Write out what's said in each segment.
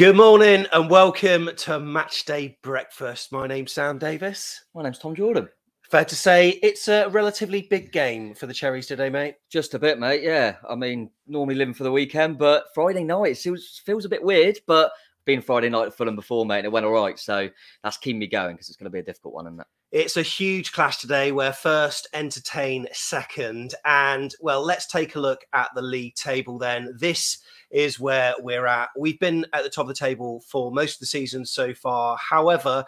Good morning and welcome to Matchday Breakfast. My name's Sam Davis. My name's Tom Jordan. Fair to say it's a relatively big game for the Cherries today, mate. Just a bit, mate. Yeah. I mean, normally living for the weekend, but Friday night feels, feels a bit weird, but been Friday night at Fulham before, mate, and it went all right. So that's keeping me going because it's going to be a difficult one, isn't it? It's a huge clash today where first entertain second. And well, let's take a look at the league table then. This is where we're at. We've been at the top of the table for most of the season so far. However,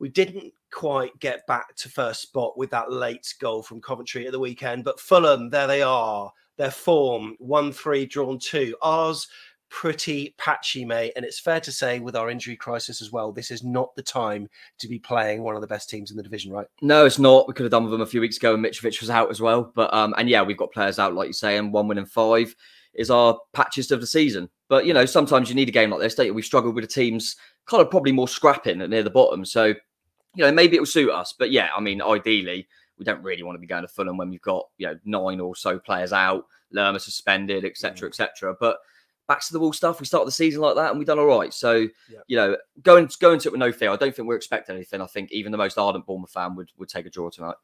we didn't quite get back to first spot with that late goal from Coventry at the weekend. But Fulham, there they are. Their form, 1 3, drawn 2. Ours, pretty patchy, mate. And it's fair to say, with our injury crisis as well, this is not the time to be playing one of the best teams in the division, right? No, it's not. We could have done with them a few weeks ago, and Mitrovic was out as well. But um, and yeah, we've got players out, like you say, and one win in five is our patches of the season. But you know, sometimes you need a game like this. Don't you? We've struggled with the teams kind of probably more scrapping near the bottom. So you know, maybe it will suit us. But yeah, I mean, ideally, we don't really want to be going to Fulham when we've got you know nine or so players out, Lerma suspended, etc., etc. But backs to the wall stuff. We start the season like that, and we've done all right. So you know, going going to it with no fear. I don't think we're expecting anything. I think even the most ardent Bournemouth fan would would take a draw tonight.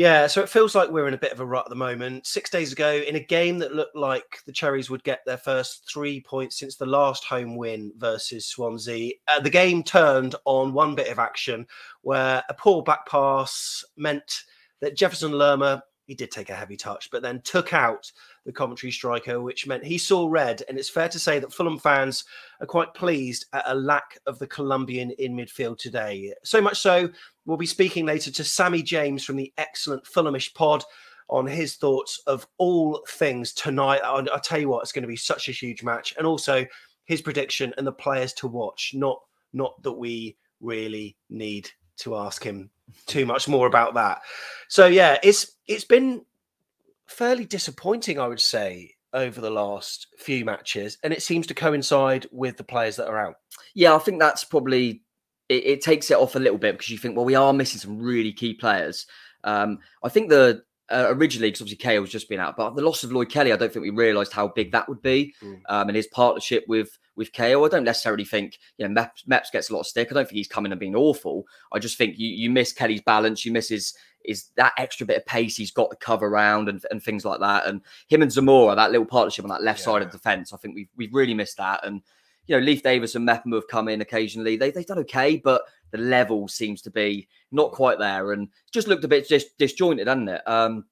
Yeah, so it feels like we're in a bit of a rut at the moment. Six days ago, in a game that looked like the Cherries would get their first three points since the last home win versus Swansea, uh, the game turned on one bit of action where a poor back pass meant that Jefferson Lerma he did take a heavy touch, but then took out the Coventry striker, which meant he saw red. And it's fair to say that Fulham fans are quite pleased at a lack of the Colombian in midfield today. So much so, we'll be speaking later to Sammy James from the excellent Fulhamish pod on his thoughts of all things tonight. I'll, I'll tell you what, it's going to be such a huge match, and also his prediction and the players to watch. Not not that we really need to ask him too much more about that. So yeah, it's it's been fairly disappointing, I would say, over the last few matches, and it seems to coincide with the players that are out. Yeah, I think that's probably it, it takes it off a little bit because you think, well, we are missing some really key players. Um, I think the uh, originally, because obviously was just been out, but the loss of Lloyd Kelly, I don't think we realised how big that would be, mm. um, and his partnership with with Cahill. I don't necessarily think you know Meps, Meps, gets a lot of stick. I don't think he's coming and being awful. I just think you you miss Kelly's balance, you miss his is that extra bit of pace he's got to cover around and, and things like that. And him and Zemura, that little partnership on that left yeah. side of defence, I think we've we've really missed that. And you know, Leif Davis and Mepham have come in occasionally. They they've done okay, but the level seems to be not quite there, and just looked a bit dis- disjointed, hasn't it? Um,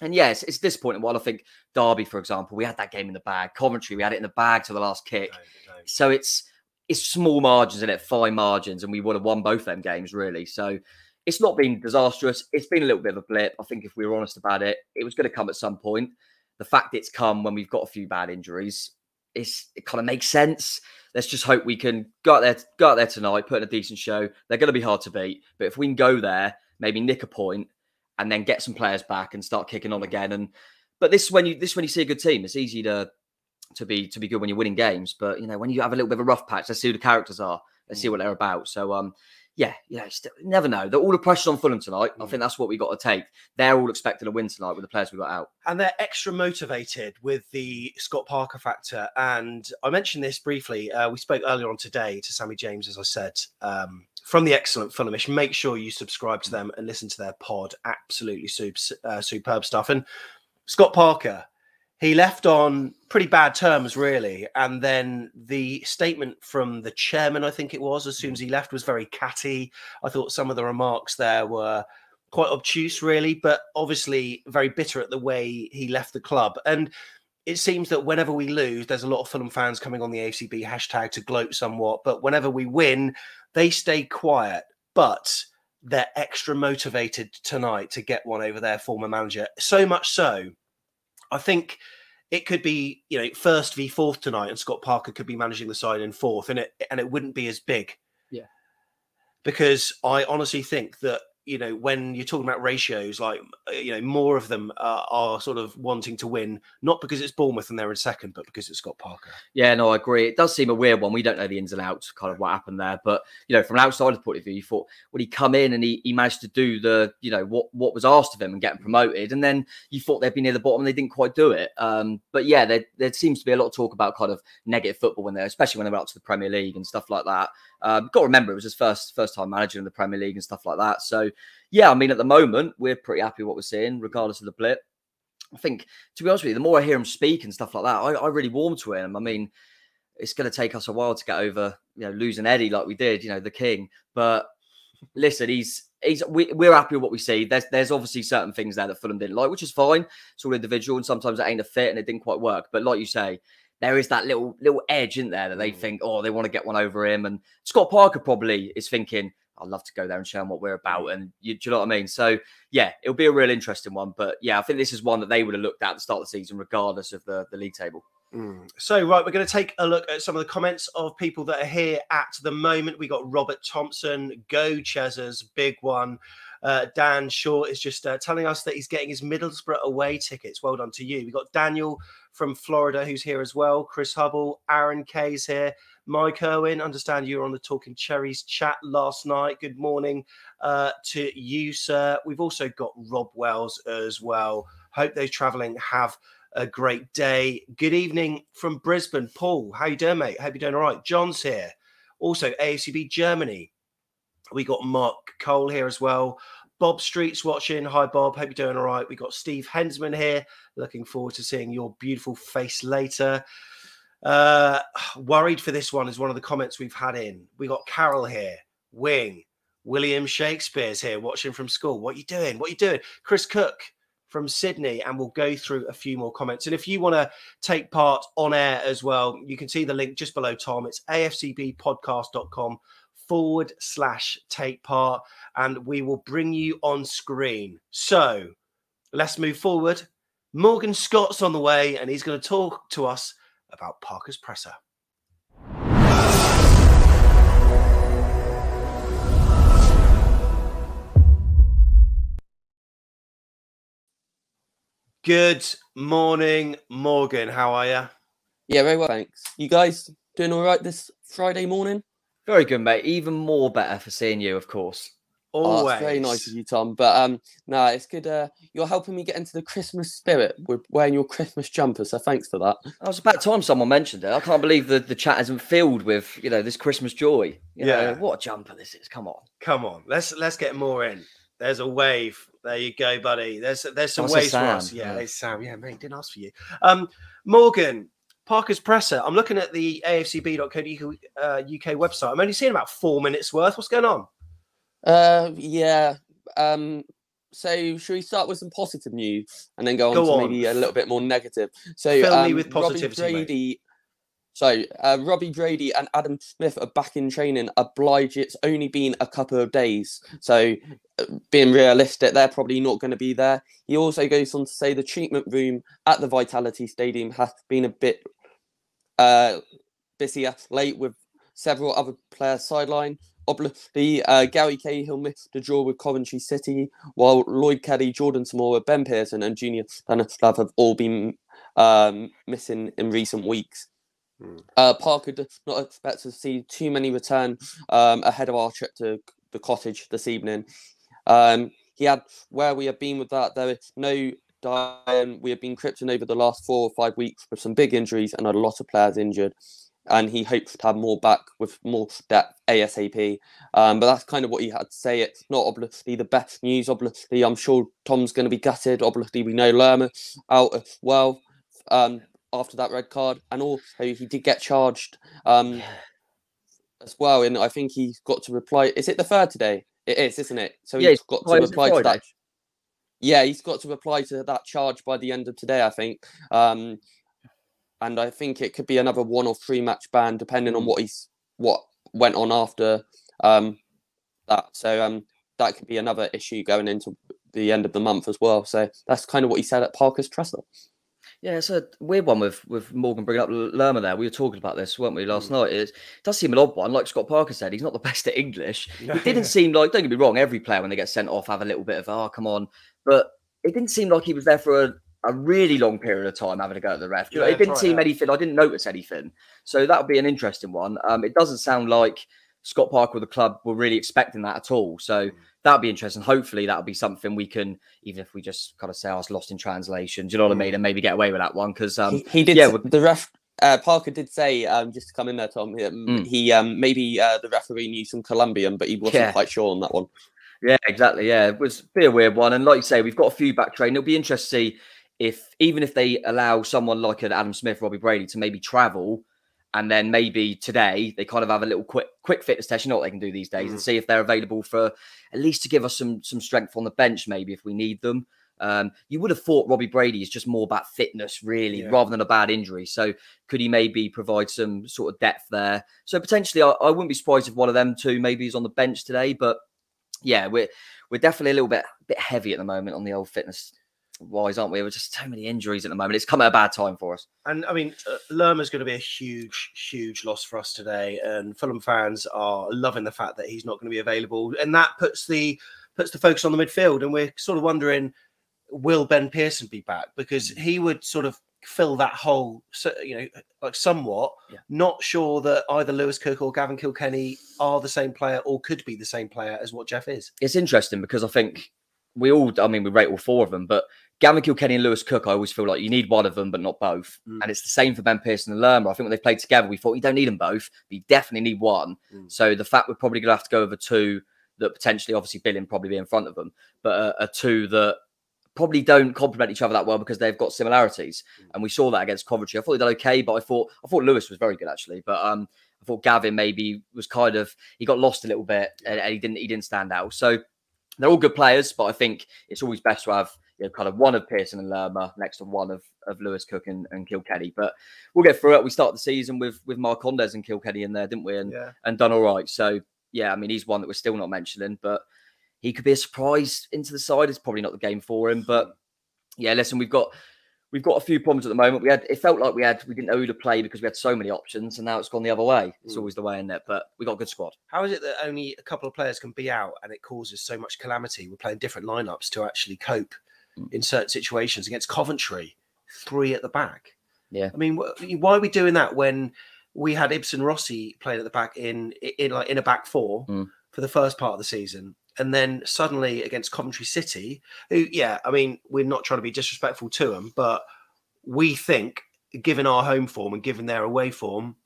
and yes, it's disappointing. While I think Derby, for example, we had that game in the bag. Coventry, we had it in the bag to the last kick. So it's it's small margins in it, fine margins, and we would have won both them games really. So it's not been disastrous. It's been a little bit of a blip. I think if we were honest about it, it was going to come at some point. The fact it's come when we've got a few bad injuries, it's, it kind of makes sense. Let's just hope we can go out there, go out there tonight, put in a decent show. They're going to be hard to beat, but if we can go there, maybe nick a point, and then get some players back and start kicking on again. And but this when you this when you see a good team, it's easy to to be to be good when you're winning games. But you know when you have a little bit of a rough patch, let's see who the characters are. Let's see mm. what they're about. So um yeah, yeah, never know. They're all the pressure on Fulham tonight. I mm. think that's what we got to take. They're all expecting a win tonight with the players we got out, and they're extra motivated with the Scott Parker factor. And I mentioned this briefly. Uh, we spoke earlier on today to Sammy James, as I said, um, from the excellent Fulhamish. Make sure you subscribe to them and listen to their pod. Absolutely super, uh, superb stuff. And Scott Parker, he left on pretty bad terms, really. And then the statement from the chairman, I think it was, as soon as he left, was very catty. I thought some of the remarks there were quite obtuse, really, but obviously very bitter at the way he left the club. And it seems that whenever we lose, there's a lot of Fulham fans coming on the AFCB hashtag to gloat somewhat. But whenever we win, they stay quiet. But they're extra motivated tonight to get one over their former manager. So much so I think it could be you know first v fourth tonight, and Scott Parker could be managing the side in fourth, and it and it wouldn't be as big. Yeah, because I honestly think that you know, when you're talking about ratios, like uh, you know, more of them uh, are sort of wanting to win, not because it's Bournemouth and they're in second, but because it's Scott Parker. Yeah, no, I agree. It does seem a weird one. We don't know the ins and outs, kind of what happened there, but you know, from an outsider's point of view, you thought when he come in and he, he managed to do the, you know, what what was asked of him and get promoted, and then you thought they'd be near the bottom and they didn't quite do it. Um, but yeah, there there seems to be a lot of talk about kind of negative football when they're, especially when they're up to the Premier League and stuff like that. Um, got to remember it was his first first time managing in the Premier League and stuff like that. So yeah, I mean at the moment we're pretty happy with what we're seeing, regardless of the blip. I think to be honest with you, the more I hear him speak and stuff like that, I, I really warm to him. I mean, it's going to take us a while to get over, you know, losing Eddie like we did, you know, the king. But listen, he's he's we, we're happy with what we see. There's there's obviously certain things there that Fulham didn't like, which is fine. It's all individual, and sometimes it ain't a fit and it didn't quite work. But like you say, there is that little little edge in there that they mm. think, oh, they want to get one over him. And Scott Parker probably is thinking, I'd love to go there and show them what we're about. Mm. And you, do you know what I mean? So yeah, it'll be a real interesting one. But yeah, I think this is one that they would have looked at at the start of the season, regardless of the, the league table. Mm. So, right, we're going to take a look at some of the comments of people that are here at the moment. We got Robert Thompson, Go Chesers, big one. Uh, Dan Shaw is just uh, telling us that he's getting his Middlesbrough away tickets. Well done to you. We got Daniel from Florida who's here as well. Chris Hubble, Aaron Kay's here. Mike Irwin, understand you were on the Talking Cherries chat last night. Good morning uh, to you, sir. We've also got Rob Wells as well. Hope those travelling have a great day. Good evening from Brisbane, Paul. How you doing, mate? Hope you're doing all right. John's here. Also, AFCB Germany. We got Mark Cole here as well. Bob Street's watching. Hi, Bob. Hope you're doing all right. We got Steve Hensman here. Looking forward to seeing your beautiful face later. Uh, worried for this one is one of the comments we've had in. We got Carol here. Wing. William Shakespeare's here watching from school. What are you doing? What are you doing? Chris Cook from Sydney, and we'll go through a few more comments. And if you want to take part on air as well, you can see the link just below Tom. It's afcbpodcast.com forward slash take part, and we will bring you on screen. So let's move forward. Morgan Scott's on the way, and he's going to talk to us about Parker's presser. Good morning, Morgan. How are you? Yeah, very well, thanks. You guys doing all right this Friday morning? Very good, mate. Even more better for seeing you, of course. Always. Oh, very nice of you, Tom. But um, no, it's good. Uh, you're helping me get into the Christmas spirit with wearing your Christmas jumper. So thanks for that. I was about time someone mentioned it. I can't believe that the chat isn't filled with you know this Christmas joy. You yeah, know, what a jumper this is. Come on, come on. Let's let's get more in. There's a wave. There you go, buddy. There's there's some waves for us. Yeah, yeah. Sam. Yeah, mate, didn't ask for you. Um, Morgan, Parker's presser. I'm looking at the afcb.co.uk uh, UK website. I'm only seeing about four minutes worth. What's going on? Uh, yeah. Um, so should we start with some positive news and then go on go to on. maybe a little bit more negative? So Fill um, me with positivity. Robbie Brady, so uh, Robbie Brady and Adam Smith are back in training. Oblige, it's only been a couple of days. So uh, being realistic, they're probably not going to be there. He also goes on to say the treatment room at the Vitality Stadium has been a bit uh, busier late with several other players sidelined. Obviously, uh, Gary Cahill missed the draw with Coventry City, while Lloyd Kelly, Jordan Zemura, Ben Pearson, and Junior Stanislas have all been um, missing in recent weeks. Mm. Uh, Parker does not expect to see too many return um, ahead of our trip to the cottage this evening. Um, he had where we have been with that. There is no dying. We have been crypting over the last four or five weeks with some big injuries and a lot of players injured and he hopes to have more back with more depth ASAP. Um, but that's kind of what he had to say. It's not obviously the best news. Obviously, I'm sure Tom's going to be gutted. Obviously, we know Lerma out as well um, after that red card, and also he did get charged um, as well. And I think he's got to reply. Is it the third today? It is, isn't it? So yeah, he's got to reply to that. Yeah, he's got to reply to that charge by the end of today, I think. Um, and I think it could be another one or three match ban depending on mm. what he's what went on after um, that. So um, that could be another issue going into the end of the month as well. So that's kind of what he said at Parker's presser. Yeah, it's a weird one with with Morgan bringing up Lerma there. We were talking about this, weren't we, last mm. night? It does seem an odd one. Like Scott Parker said, he's not the best at English. It didn't seem like, don't get me wrong, every player when they get sent off have a little bit of, oh, come on. But it didn't seem like he was there for a, a really long period of time having to go at the ref. Yeah, it didn't seem anything. I didn't notice anything. So that would be an interesting one. Um, it doesn't sound like Scott Parker or the club were really expecting that at all. So mm. that'll be interesting. Hopefully, that'll be something we can, even if we just kind of say I was lost in translation, do you know what mm. I mean? And maybe get away with that one because um, he, he, did. Yeah, the ref. Uh, Parker did say, um, just to come in there, Tom. Um, mm. He um, maybe uh, the referee knew some Colombian, but he wasn't yeah. quite sure on that one. Yeah, exactly. Yeah, it was be a weird one. And like you say, we've got a few back train. It'll be interesting to see if even if they allow someone like an Adam Smith, Robbie Brady to maybe travel and then maybe today they kind of have a little quick quick fitness test. You know what they can do these days, mm. and see if they're available for at least to give us some some strength on the bench, maybe if we need them. Um, you would have thought Robbie Brady is just more about fitness, really, yeah. rather than a bad injury. So could he maybe provide some sort of depth there? So potentially, I, I wouldn't be surprised if one of them two maybe is on the bench today. But yeah, we're we're definitely a little bit bit heavy at the moment on the old fitness wise, aren't we? We're just so many injuries at the moment. It's come at a bad time for us. And I mean, uh, Lerma's going to be a huge, huge loss for us today. And Fulham fans are loving the fact that he's not going to be available, and that puts the puts the focus on the midfield. And we're sort of wondering, will Ben Pearson be back? Because mm. he would sort of fill that hole, so, you know, like somewhat. Yeah. Not sure that either Lewis Cook or Gavin Kilkenny are the same player or could be the same player as what Jeff is. It's interesting because I think we all, I mean, we rate all four of them, but Gavin Kilkenny and Lewis Cook, I always feel like you need one of them, but not both. Mm. And it's the same for Ben Pearson and Lerma. I think when they played together, we thought you don't need them both, but you definitely need one. Mm. So the fact we're probably going to have to go over two that potentially, obviously, Billing probably be in front of them, but uh, a two that probably don't complement each other that well because they've got similarities. Mm. And we saw that against Coventry. I thought they did okay, but I thought I thought Lewis was very good actually. But um, I thought Gavin maybe was kind of he got lost a little bit and, and he didn't he didn't stand out. So they're all good players, but I think it's always best to have you know, kind of one of Pearson and Lerma next to one of, of Lewis Cook and, and Kilkenny. But we'll get through it. We start the season with with Marcondes and Kilkenny in there, didn't we? And yeah. and done all right. So yeah, I mean he's one that we're still not mentioning, but he could be a surprise into the side. It's probably not the game for him, but yeah, listen, we've got we've got a few problems at the moment. We had it felt like we had we didn't know who to play because we had so many options, and now it's gone the other way. It's mm. always the way in it, but we got a good squad. How is it that only a couple of players can be out and it causes so much calamity? We're playing different lineups to actually cope mm. in certain situations against Coventry, three at the back. Yeah, I mean, why are we doing that when we had Ibsen Rossi playing at the back in in like in a back four mm. for the first part of the season? And then suddenly against Coventry City, who, yeah, I mean, we're not trying to be disrespectful to them, but we think, given our home form and given their away form,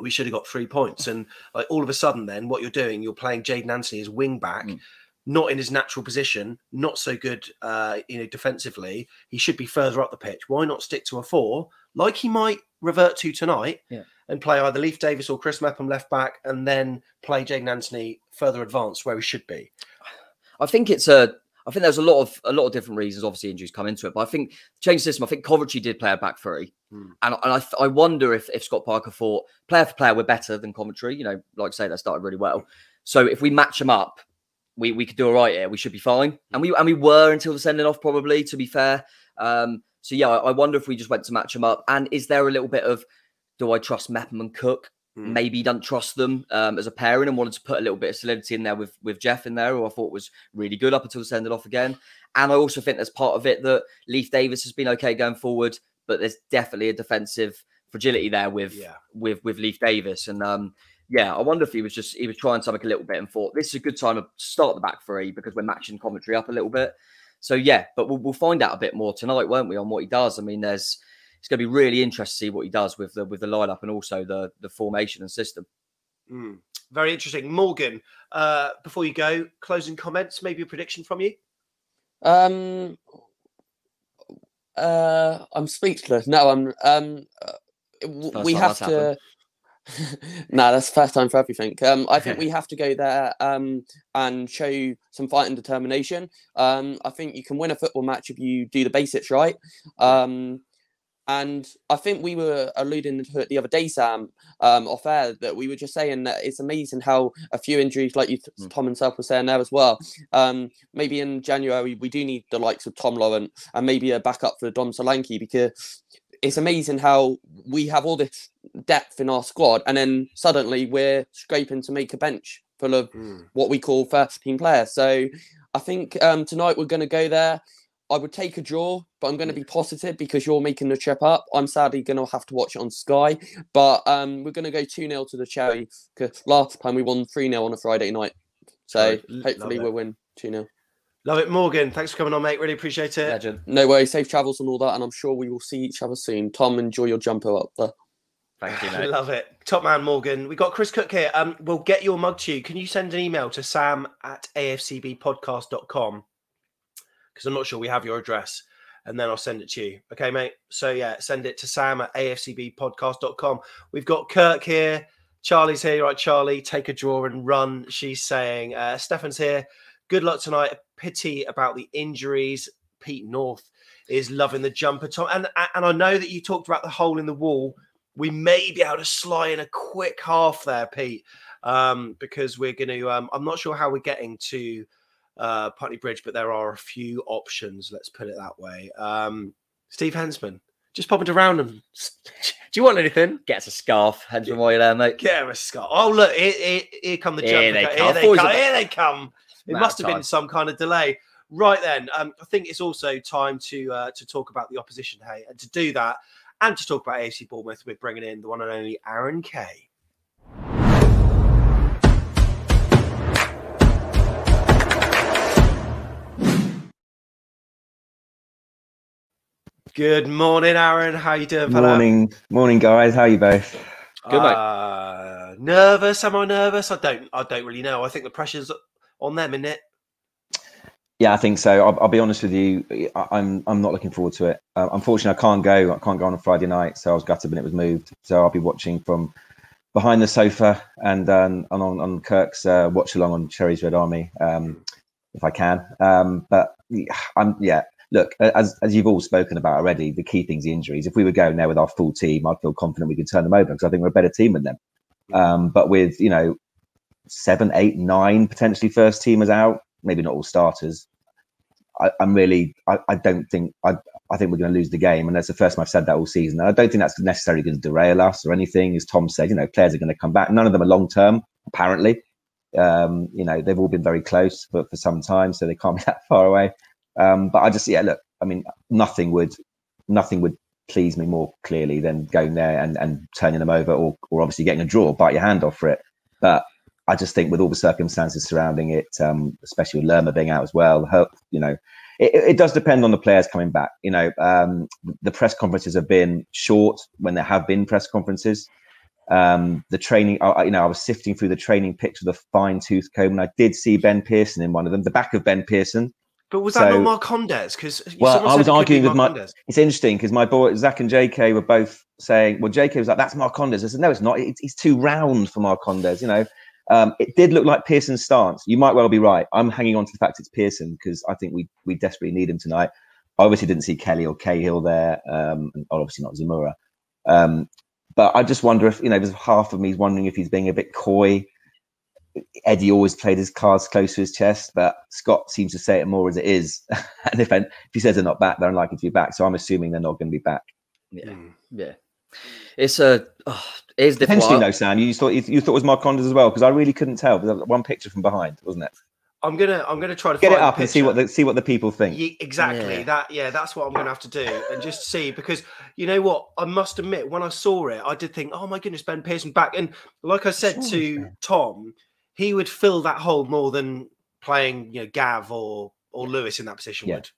we should have got three points. And like all of a sudden, then what you're doing, you're playing Jaidon Anthony as wing back. Mm. Not in his natural position, not so good, uh, you know, defensively. He should be further up the pitch. Why not stick to a four, like he might revert to tonight? Yeah and play either Leif Davis or Chris Mepham left back, and then play Jaidon Anthony further advanced where he should be. I think it's a. I think there's a lot of a lot of different reasons. Obviously, injuries come into it, but I think change the system. I think Coventry did play a back three, hmm. and, and I, I wonder if if Scott Parker thought player for player we're better than Coventry. You know, like I say, that started really well. So if we match them up, we we could do all right here. We should be fine, and we and we were until the sending off. Probably to be fair. Um, so yeah, I, I wonder if we just went to match them up, and is there a little bit of do I trust Mepham and Cook? Mm. Maybe don't trust them um, as a pairing and wanted to put a little bit of solidity in there with with Jeff in there, who I thought was really good up until sending it off again. And I also think there's part of it that Leif Davis has been okay going forward, but there's definitely a defensive fragility there with yeah. with with Leif Davis. And um, yeah, I wonder if he was just he was trying something a little bit and thought this is a good time to start the back three because we're matching Coventry up a little bit. So yeah, but we'll, we'll find out a bit more tonight, won't we, on what he does? I mean, there's it's going to be really interesting to see what he does with the with the lineup and also the the formation and system. Mm, very interesting, Morgan. Uh, before you go, closing comments, maybe a prediction from you. Um, uh, I'm speechless. No, I'm. Um, uh, we have to. no, that's the first time for everything. Um, I think we have to go there um, and show some fight and determination. Um, I think you can win a football match if you do the basics right. Um, And I think we were alluding to it the other day, Sam, um, off air, that we were just saying that it's amazing how a few injuries, like you, Mm. Tom and Self were saying there as well. Um, maybe in January we do need the likes of Tom Laurent and maybe a backup for Dom Solanke because it's amazing how we have all this depth in our squad, and then suddenly we're scraping to make a bench full of what we call first team players. So I think um, tonight we're going to go there. I would take a draw, but I'm going to be positive because you're making the trip up. I'm sadly going to have to watch it on Sky, but um, we're going to go 2 0 to the Cherry because last time we won 3 0 on a Friday night. So Right, hopefully we'll win 2 0. Love it, Morgan. Thanks for coming on, mate. Really appreciate it. Legend. No way, safe travels and all that. And I'm sure we will see each other soon. Tom, enjoy your jumper up there. Thank you, mate. Love it. Top man, Morgan. We've got Chris Cook here. Um, we'll get your mug to you. Can you send an email to sam at afcbpodcast.com? Because I'm not sure we have your address. And then I'll send it to you. Okay, mate. So yeah, send it to sam at afcbpodcast.com. We've got Kirk here. Charlie's here. Right, Charlie, take a draw and run. She's saying, uh, Stefan's here. Good luck tonight. A pity about the injuries. Pete North is loving the jumper, Tom. And and I know that you talked about the hole in the wall. We may be able to sly in a quick half there, Pete, um, because we're going to. Um, I'm not sure how we're getting to uh, Putney Bridge, but there are a few options. Let's put it that way. Um, Steve Hensman, just popping around and. Do you want anything? Get us a scarf. Henson while you're there, mate. Get him a scarf. Oh look, here, here, here come the Here they come. Here they thought it was come. Here they come. It must have been some kind of delay. Right then, um, I think it's also time to uh, to talk about the opposition, hey, and to do that, and to talk about AFC Bournemouth, we're bringing in the one and only Aaron Kay. Good morning, Aaron. How you doing, fella? Morning, morning, guys. How are you both? Good, mate. Uh, nervous? Am I nervous? I don't. I don't really know. I think the pressure's on them, isn't it? Yeah, I think so. I'll, I'll be honest with you. I, I'm I'm not looking forward to it. Uh, unfortunately, I can't go. I can't go on a Friday night, so I was gutted when it was moved. So I'll be watching from behind the sofa and um, and on, on Kirk's uh, watch along on Cherry's Red Army, um, if I can. Um, but I'm yeah. Look, as as you've all spoken about already, the key thing's the injuries. If we were going there with our full team, I'd feel confident we could turn them over because I think we're a better team than them. Um, but with you know seven, eight, nine potentially first teamers out, maybe not all starters. I, I'm really, I, I don't think, I, I think we're going to lose the game, and that's the first time I've said that all season. And I don't think that's necessarily going to derail us or anything. As Tom said, you know, players are going to come back. None of them are long term, apparently. Um, you know, they've all been very close for, for some time, so they can't be that far away. Um, but I just, yeah, look, I mean, nothing would, nothing would please me more clearly than going there and, and turning them over, or, or obviously getting a draw, bite your hand off for it. But I just think with all the circumstances surrounding it, um, especially with Lerma being out as well, help, you know, it, it does depend on the players coming back. You know, um, the press conferences have been short when there have been press conferences. Um, the training, I- you know, I was sifting through the training pics with a fine tooth comb, and I did see Ben Pearson in one of them, the back of Ben Pearson. But was that So- not Marcondes? Because Well, I was arguing with my- It's interesting because my boy Zach and JK were both saying, well, JK was like, that's Marcondes. I said, no, it's not. It's, it's too round for Marcondes. You know, um, it did look like Pearson's stance. You might well be right. I'm hanging on to the fact it's Pearson because I think we we desperately need him tonight. I obviously didn't see Kelly or Cahill there, um, and obviously not Zemura. Um, but I just wonder if, you know, there's half of me is wondering if he's being a bit coy. Eddie always played his cards close to his chest, but Scott seems to say it more as it is. and if, if he says they're not back, they're unlikely to be back. So I'm assuming they're not going to be back. Yeah, hmm. yeah. It's a. Oh, it is. Potentially, no, Sam. You thought you, thought it was Marcondes as well because I really couldn't tell. There was one picture from behind, wasn't it? I'm gonna I'm gonna try to Get it find the up and see what the see what the people think. Ye- exactly Yeah. that. Yeah, that's what I'm gonna have to do and just see because you know what I must admit when I saw it, I did think, oh my goodness, Ben Pearson back. And like I said Sure, to Ben. Tom, he would fill that hole more than playing you know Gav or or Lewis in that position Yeah. would.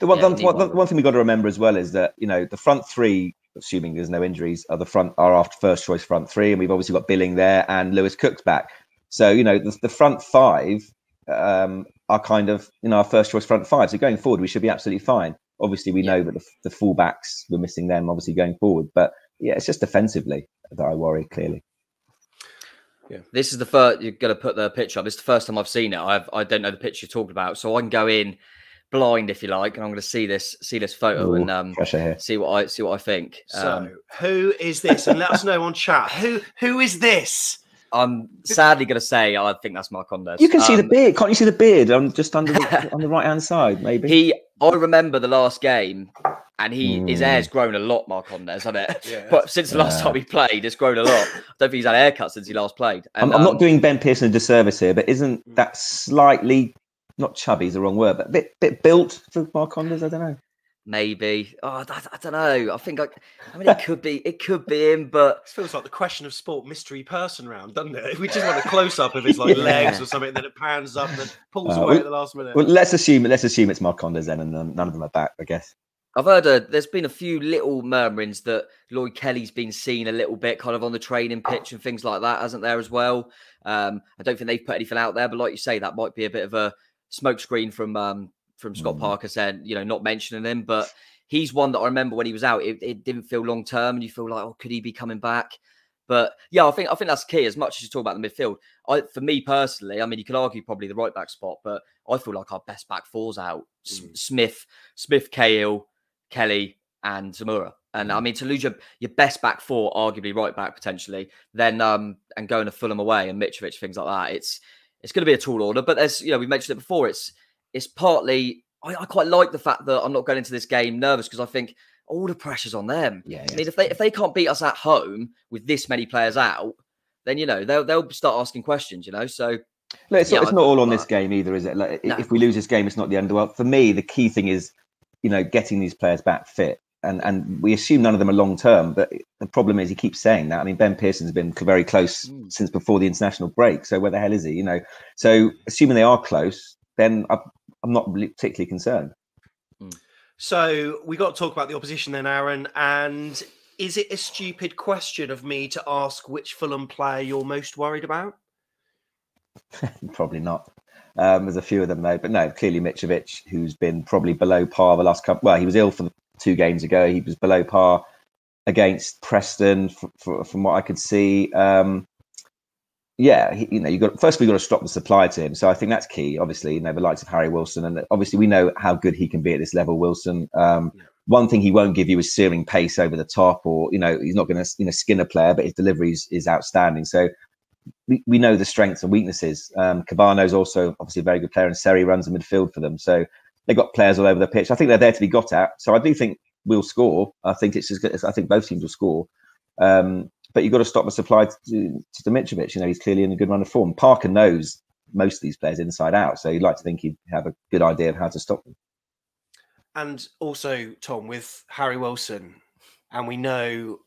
The one, Yeah, the, need one, the one. one thing we've got to remember as well is that you know the front three, assuming there's no injuries, are the front are after first choice front three, and we've obviously got Billing there and Lewis Cook's back. So you know the, the front five um, are kind of you know our first choice front five. So going forward, we should be absolutely fine. Obviously, we Yeah. know that the, the fullbacks we're missing them. Obviously, going forward, but yeah, it's just defensively that I worry clearly. This is the first you're going to put the picture up. This is the first time I've seen it. I've I don't know the picture you're talking about, so I can go in blind, if you like, and I'm going to see this see this photo Ooh, and um, pressure here. see what I see what I think. So, Um, who is this? And let us know on chat. Who who is this? I'm sadly going to say I think that's Marcondes. You can see the Um, beard. Can't you see the beard on just under the, on the right hand side? Maybe. He, I remember the last game, and he his Mm. hair's grown a lot, Marcondes, hasn't it? Yeah. But since the last Yeah. time he played, it's grown a lot. I don't think he's had a haircut since he last played. I'm, I'm um, not doing Ben Pearson a disservice here, but isn't Mm. that slightly not chubby is the wrong word, but a bit bit built for Mark Marcondes? I don't know. maybe. Oh, I, I don't know. I think I. I mean, it could be. It could be him, but it feels like the question of sport mystery person round, doesn't it? If We just want a close up of his like Yeah. legs or something, then it pans up and pulls Uh, away well- at the last minute. Well, let's assume let's assume it's Mark Marcondes then, and none none of them are back. I guess. I've heard a, there's been a few little murmurings that Lloyd Kelly's been seen a little bit kind of on the training pitch and things like that, hasn't there as well? Um, I don't think they've put anything out there, but like you say, that might be a bit of a smokescreen from um, from Scott Mm. Parker saying, you know, not mentioning him, but he's one that I remember when he was out, it, it didn't feel long term, and you feel like, oh, could he be coming back? But yeah, I think I think that's key. As much as you talk about the midfield, I for me personally, I mean, you could argue probably the right back spot, but I feel like our best back four's out. Mm. Smith, Smith, Cahill, Kelly, and Zemura. And I mean, to lose your, your best back four, arguably right back potentially, then um and going to Fulham away and Mitrovic, things like that, it's it's going to be a tall order. But there's you know we mentioned it before. It's it's partly I, I quite like the fact that I'm not going into this game nervous because I think all the pressure's on them. Yeah. I mean, if they if they can't beat us at home with this many players out, then you know they'll they'll start asking questions. You know, so Look, it's, Yeah, not, it's not all on this game either, is it? Like, No. If we lose this game, it's not the end of the world. For me, the key thing is, you know, getting these players back fit. And and we assume none of them are long term, but the problem is he keeps saying that. I mean, Ben Pearson's been very close Mm. since before the international break. So where the hell is he? You know, so assuming they are close, then I'm, I'm not particularly concerned. So we got to talk about the opposition then, Aaron. And is it a stupid question of me to ask which Fulham player you're most worried about? Probably not. Um, there's a few of them though, but no, clearly Mitrovic, who's been probably below par the last couple. Well, he was ill for two games ago. He was below par against Preston, from what I could see. Um, yeah, he, you know, you got first we got to stop the supply to him. So I think that's key. Obviously, you know, the likes of Harry Wilson, and obviously we know how good he can be at this level. Wilson. Um, Yeah. One thing he won't give you is searing pace over the top, or you know, he's not going to you know skin a player, but his delivery is, is outstanding. So we, we know the strengths and weaknesses. Um, Cabano's also obviously a very good player, and Seri runs the midfield for them. So they've got players all over the pitch. I think they're there to be got at. So I do think we'll score. I think it's as I think both teams will score. Um, but you've got to stop the supply to, to Dimitrovic. You know, he's clearly in a good run of form. Parker knows most of these players inside out. So you'd like to think he'd have a good idea of how to stop them. And also, Tom, with Harry Wilson, and we know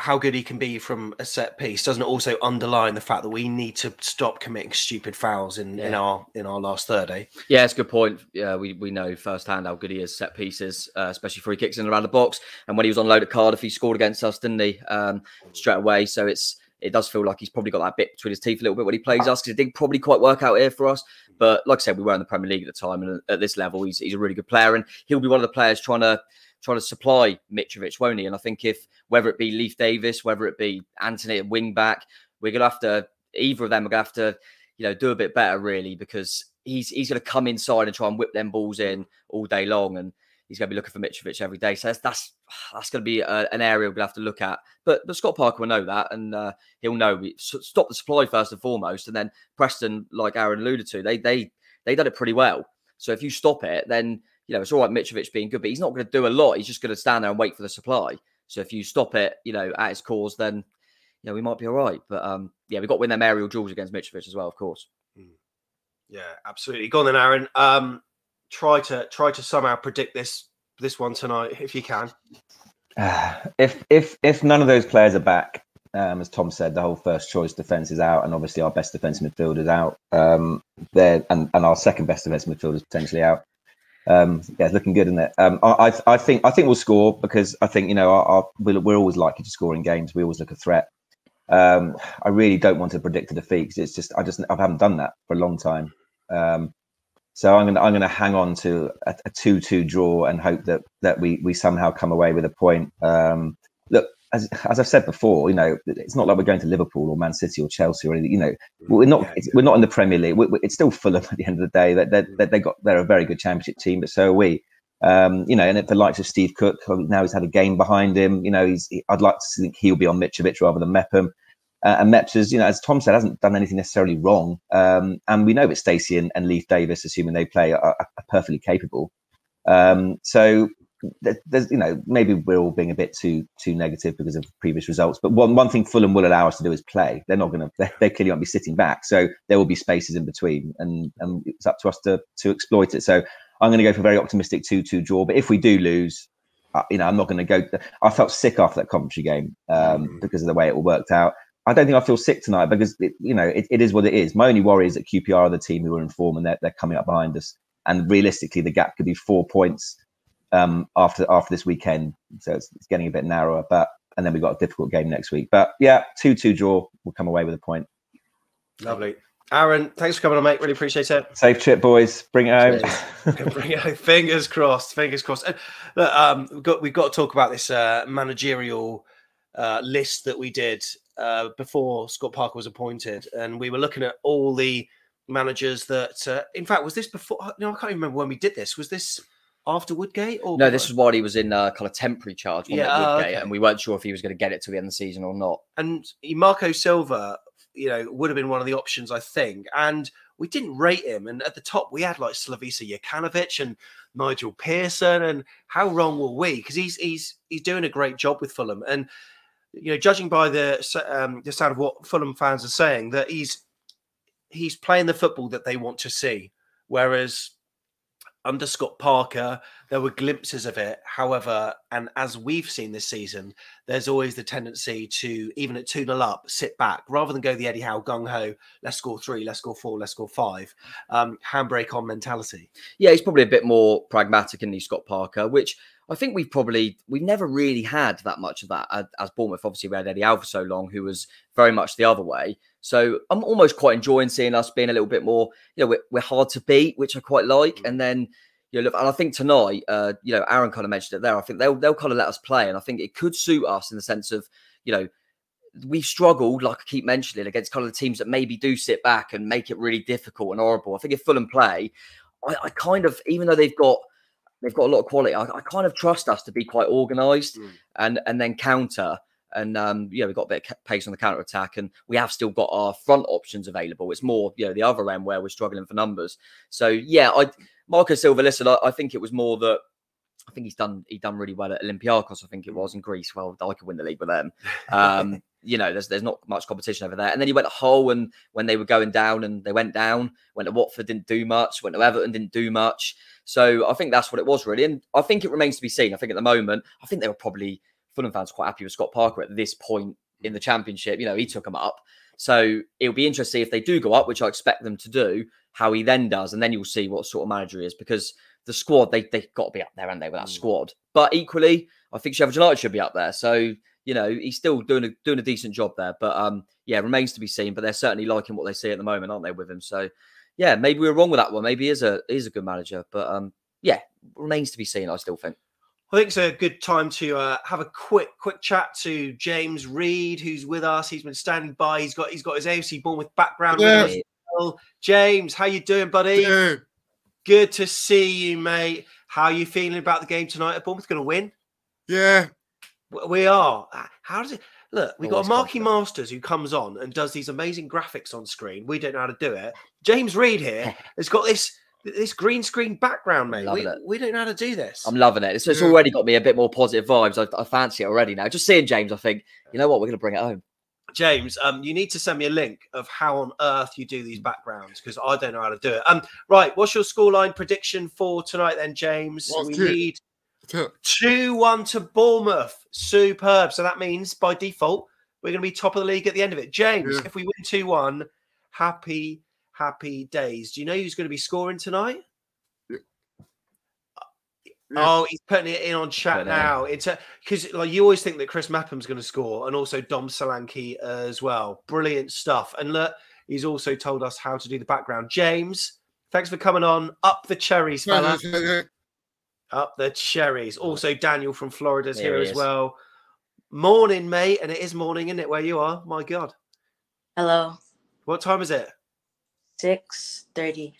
how good he can be from a set piece, doesn't also underline the fact that we need to stop committing stupid fouls in, in our in our last third, eh? Yeah, it's a good point. Yeah, we, we know firsthand how good he is set pieces, uh, especially free kicks in and around the box. And when he was on load at Cardiff, he scored against us, didn't he? Um, straight away. So it's it does feel like he's probably got that bit between his teeth a little bit when he plays us because it didn't probably quite work out here for us. But like I said, we were in the Premier League at the time, and at this level, he's he's a really good player, and he'll be one of the players trying to trying to supply Mitrovic, won't he? And I think if whether it be Leif Davis, whether it be Anthony at wing back, we're gonna have to either of them are gonna have to you know do a bit better really because he's he's gonna come inside and try and whip them balls in all day long, and he's gonna be looking for Mitrovic every day. So that's that's, that's gonna be a, an area we're gonna have to look at. But but Scott Parker will know that, and uh, he'll know we stop the supply first and foremost, and then Preston, like Aaron alluded to, they they they done it pretty well. So if you stop it, then you know it's all right. Mitrovic being good, but he's not going to do a lot. He's just going to stand there and wait for the supply. So if you stop it, you know at its cause, then you know we might be all right. But um, yeah, we've got to win them aerial duels against Mitrovic as well, of course. Yeah, absolutely. Go on then, Aaron. Um, try to try to somehow predict this this one tonight if you can. if if if none of those players are back, um, as Tom said, the whole first choice defense is out, and obviously our best defensive midfielder is out. Um, there and, and our second best defensive midfielder is potentially out. Um, yeah, it's looking good, isn't it? Um, I, I think I think we'll score because I think you know our, our, we're, always likely to score in games. We always look a threat. Um, I really don't want to predict a defeat because it's just I just I haven't done that for a long time. Um, so I'm gonna I'm gonna hang on to a, a two-two draw and hope that that we we somehow come away with a point. As as I've said before, you know, it's not like we're going to Liverpool or Man City or Chelsea or anything. You know, we're not yeah, yeah. we're not in the Premier League. We're, we're, it's still Fulham at the end of the day. That they, they got they're a very good Championship team, but so are we. Um, you know, and the likes of Steve Cook, now he's had a game behind him. You know, he's he, I'd like to think he'll be on Mitrovic rather than Mepham. Uh, and Meps has, you know, as Tom said, hasn't done anything necessarily wrong. Um, and we know that Stacey and, and Leif Davis, assuming they play, are, are perfectly capable. Um, so there's, you know, maybe we're all being a bit too too negative because of previous results. But one one thing Fulham will allow us to do is play. They're not going to. They, clearly won't be sitting back. So there will be spaces in between, and and it's up to us to to exploit it. So I'm going to go for a very optimistic two-two draw. But if we do lose, uh, you know, I'm not going to go. I felt sick after that Coventry game um, mm. because of the way it all worked out. I don't think I feel sick tonight because it, you know it, it is what it is. My only worry is that QPR are the team who are in form and they're, they're coming up behind us. And realistically, the gap could be four points um, after after this weekend. So it's, it's, getting a bit narrower. But and then we've got a difficult game next week. But yeah, two two draw. We'll come away with a point. Lovely. Aaron, thanks for coming on, mate. Really appreciate it. Safe trip, boys. Bring it home. Bring it home. Fingers crossed. Fingers crossed. And, look, um, we've got we've got to talk about this uh, managerial uh, list that we did uh, before Scott Parker was appointed, and we were looking at all the managers that. Uh, in fact, was this before? No, I can't even remember when we did this. Was this after Woodgate? Or no, this was while he was in uh, kind of temporary charge yeah, uh, Woodgate, okay. and we weren't sure if he was going to get it to the end of the season or not. And Marco Silva, you know, would have been one of the options, I think. And we didn't rate him. And at the top, we had like Slavisa Jokanovic and Nigel Pearson. And how wrong were we? Because he's he's he's doing a great job with Fulham. And you know, judging by the um, the sound of what Fulham fans are saying, that he's he's playing the football that they want to see. Whereas under Scott Parker, there were glimpses of it. However, and as we've seen this season, there's always the tendency to, even at 2 0 up, sit back rather than go the Eddie Howe gung ho, let's score three, let's score four, let's score five. Um, handbrake on mentality. Yeah, he's probably a bit more pragmatic in the Scott Parker, which I think we've probably we've never really had that much of that as Bournemouth. Obviously, we had Eddie for so long, who was very much the other way. So I'm almost quite enjoying seeing us being a little bit more. You know, we're, we're hard to beat, which I quite like. Mm. And then you know, look, and I think tonight, uh, you know, Aaron kind of mentioned it there. I think they'll they'll kind of let us play, and I think it could suit us in the sense of, you know, we've struggled, like I keep mentioning, against kind of the teams that maybe do sit back and make it really difficult and horrible. I think if Fulham play, I, I kind of, even though they've got they've got a lot of quality. I, I kind of trust us to be quite organised mm. and and then counter. And um, yeah, we've got a bit of pace on the counter attack, and we have still got our front options available. It's more, you know, the other end where we're struggling for numbers. So yeah, I Marco Silva. Listen, I, I think it was more that I think he's done he done really well at Olympiacos. I think it was in Greece. Well, I could win the league with them. Um, you know, there's there's not much competition over there. And then he went to Hull, and when they were going down, and they went down. Went to Watford, didn't do much. Went to Everton, didn't do much. So I think that's what it was really. And I think it remains to be seen. I think at the moment, I think they were probably Fulham fans quite happy with Scott Parker at this point in the championship. You know, he took them up. So it'll be interesting if they do go up, which I expect them to do, how he then does. And then you'll see what sort of manager he is because the squad, they, they've got to be up there, haven't they, with that mm. squad. But equally, I think Sheffield United should be up there. So, you know, he's still doing a doing a decent job there. But um, yeah, remains to be seen. But they're certainly liking what they see at the moment, aren't they, with him? So yeah, maybe we are wrong with that one. Maybe he is a he is a good manager. But um, yeah, remains to be seen. I still think. I think it's a good time to uh, have a quick, quick chat to James Reed, who's with us. He's been standing by. He's got, he's got his AFC Bournemouth background. Yeah. Well. James, how you doing, buddy? Yeah. Good to see you, mate. How are you feeling about the game tonight? Are Bournemouth going to win? Yeah, we are. How does it? Look, we've got Marky Masters who comes on and does these amazing graphics on screen. We don't know how to do it. James Reed here has got this this green screen background, mate. We, we, don't know how to do this. I'm loving it. It's, it's already got me a bit more positive vibes. I, I, fancy it already now. Just seeing James, I think, you know what, we're going to bring it home. James, um, you need to send me a link of how on earth you do these backgrounds because I don't know how to do it. Um, right, what's your scoreline prediction for tonight then, James? What's we it? need two one to Bournemouth. Superb. So that means by default we're going to be top of the league at the end of it. James, yeah. if we win two one, happy happy days. Do you know who's going to be scoring tonight? Yeah. Uh, oh, he's putting it in on chat now. It's because like you always think that Chris Mepham's going to score, and also Dom Solanke as well. Brilliant stuff. And look, he's also told us how to do the background. James, thanks for coming on. Up the cherries, fella. Up the cherries. Also, Daniel from Florida's here, here as well. Morning, mate. And it is morning, isn't it, where you are? My God. Hello. What time is it? Six thirty.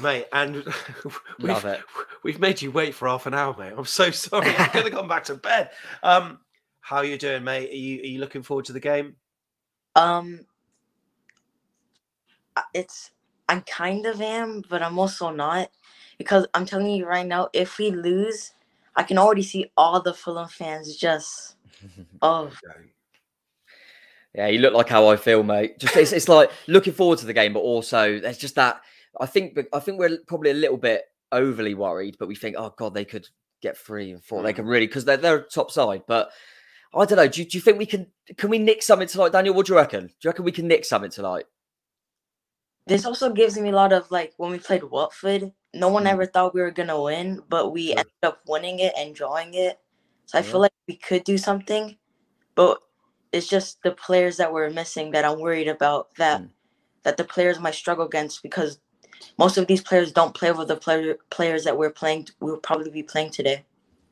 Mate, and we've, Love it. we've made you wait for half an hour, mate. I'm so sorry. I could have gone back to bed. Um, how are you doing, mate? Are you are you looking forward to the game? Um, uh, it's I'm kind of am, but I'm also not because I'm telling you right now, if we lose, I can already see all the Fulham fans just oh Yeah, you look like how I feel, mate. Just it's, it's like looking forward to the game, but also there's just that. I think I think we're probably a little bit overly worried, but we think, oh god, they could get three and four. They hmm. could really because they're they're top side. But I don't know. Do, do you think we can can we nick something tonight, Daniel? What do you reckon? Do you reckon we can nick something tonight? This also gives me a lot of like when we played Watford, no one Mm. ever thought we were gonna win, but we ended up winning it and drawing it. So I Yeah. feel like we could do something, but it's just the players that we're missing that I'm worried about that Mm. that the players might struggle against because most of these players don't play with the player, players that we're playing we'll probably be playing today.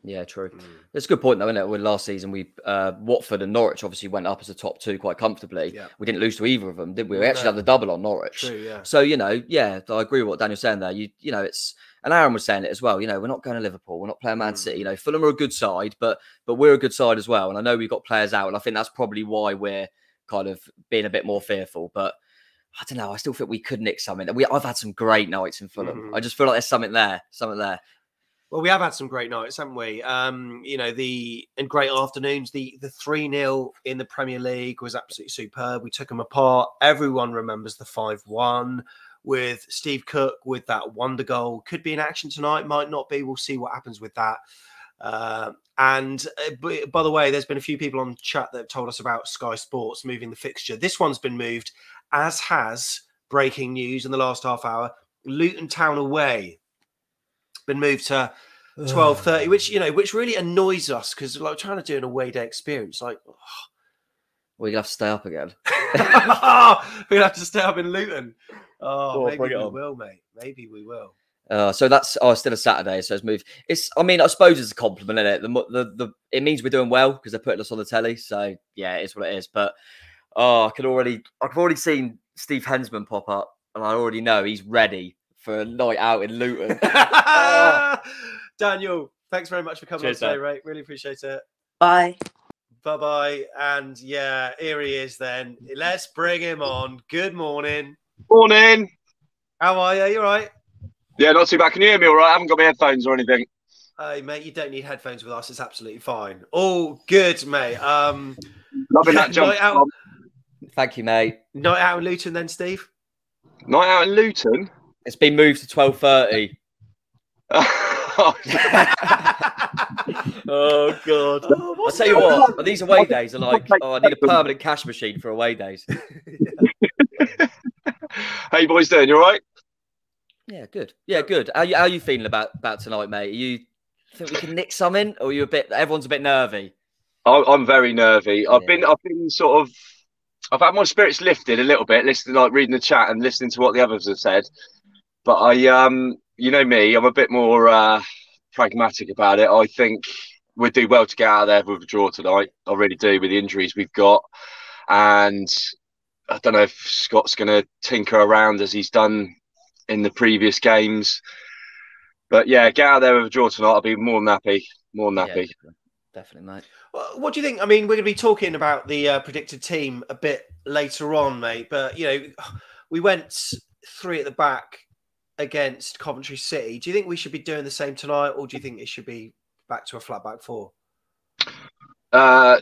Yeah, true. That's a good point, though, isn't it? When last season we uh, Watford and Norwich obviously went up as a top two quite comfortably. Yeah. We didn't lose to either of them, did we? We actually No. had the double on Norwich. True, yeah. So you know, yeah, I agree with what Daniel's saying there. You you know, it's and Aaron was saying it as well. You know, we're not going to Liverpool, we're not playing Man Mm. City. You know, Fulham are a good side, but but we're a good side as well. And I know we've got players out, and I think that's probably why we're kind of being a bit more fearful. But I don't know. I still think we could nick something. We I've had some great nights in Fulham. Mhm. I just feel like there's something there, something there. Well, we have had some great nights, haven't we? Um, you know, the and great afternoons. The the three 0 in the Premier League was absolutely superb. We took them apart. Everyone remembers the five one with Steve Cook with that wonder goal. Could be in action tonight, might not be. We'll see what happens with that. Uh, and uh, by the way, there's been a few people on chat that have told us about Sky Sports moving the fixture. This one's been moved, as has breaking news in the last half hour. Luton Town away been moved to twelve thirty, which you know, which really annoys us because like we're trying to do an away day experience, like Well, gonna have to stay up again. we're gonna have to stay up in Luton. Oh, Oh, maybe we on. will, mate. Maybe we will. Uh, so that's oh, still a Saturday, so it's moved. It's I mean, I suppose it's a compliment, is it? The, the the it means we're doing well because they're putting us on the telly. So yeah, it's what it is. But oh, I can already I've already seen Steve Hensman pop up, and I already know he's ready for a night out in Luton. Daniel, thanks very much for coming Cheers, on today, Dan. Ray. Really appreciate it. Bye. Bye bye. And yeah, here he is then. Let's bring him on. Good morning. Morning. How are you? You all right? Yeah, not too bad. Can you hear me all right? I haven't got my headphones or anything. Hey, mate, you don't need headphones with us. It's absolutely fine. All good, mate. Um, Loving Yeah, that jump. night out. Thank you, mate. night out in Luton then, Steve? Night out in Luton. It's been moved to twelve thirty. oh, oh god! Oh, I'll tell you what. on? These away days are like, oh, I need a permanent cash machine for away days. how you boys doing? You all right? Yeah, good. Yeah, good. How you how you feeling about about tonight, mate? Are you think we can nick something, or are you a bit? Everyone's a bit nervy. I- I'm very nervy. I've Yeah. been, I've been sort of, I've had my spirits lifted a little bit, listening, like reading the chat and listening to what the others have said. But I, um, you know me, I'm a bit more uh, pragmatic about it. I think we'd do well to get out of there with a draw tonight. I really do, with the injuries we've got, and I don't know if Scott's going to tinker around as he's done in the previous games. But yeah, get out there with a draw tonight. I'll be more than happy. More than happy. definitely, definitely, mate. Well, What do you think? I mean, we're going to be talking about the uh, predicted team a bit later on, mate. But you know, we went three at the back against Coventry City. Do you think we should be doing the same tonight, or do you think it should be back to a flat back four? Uh,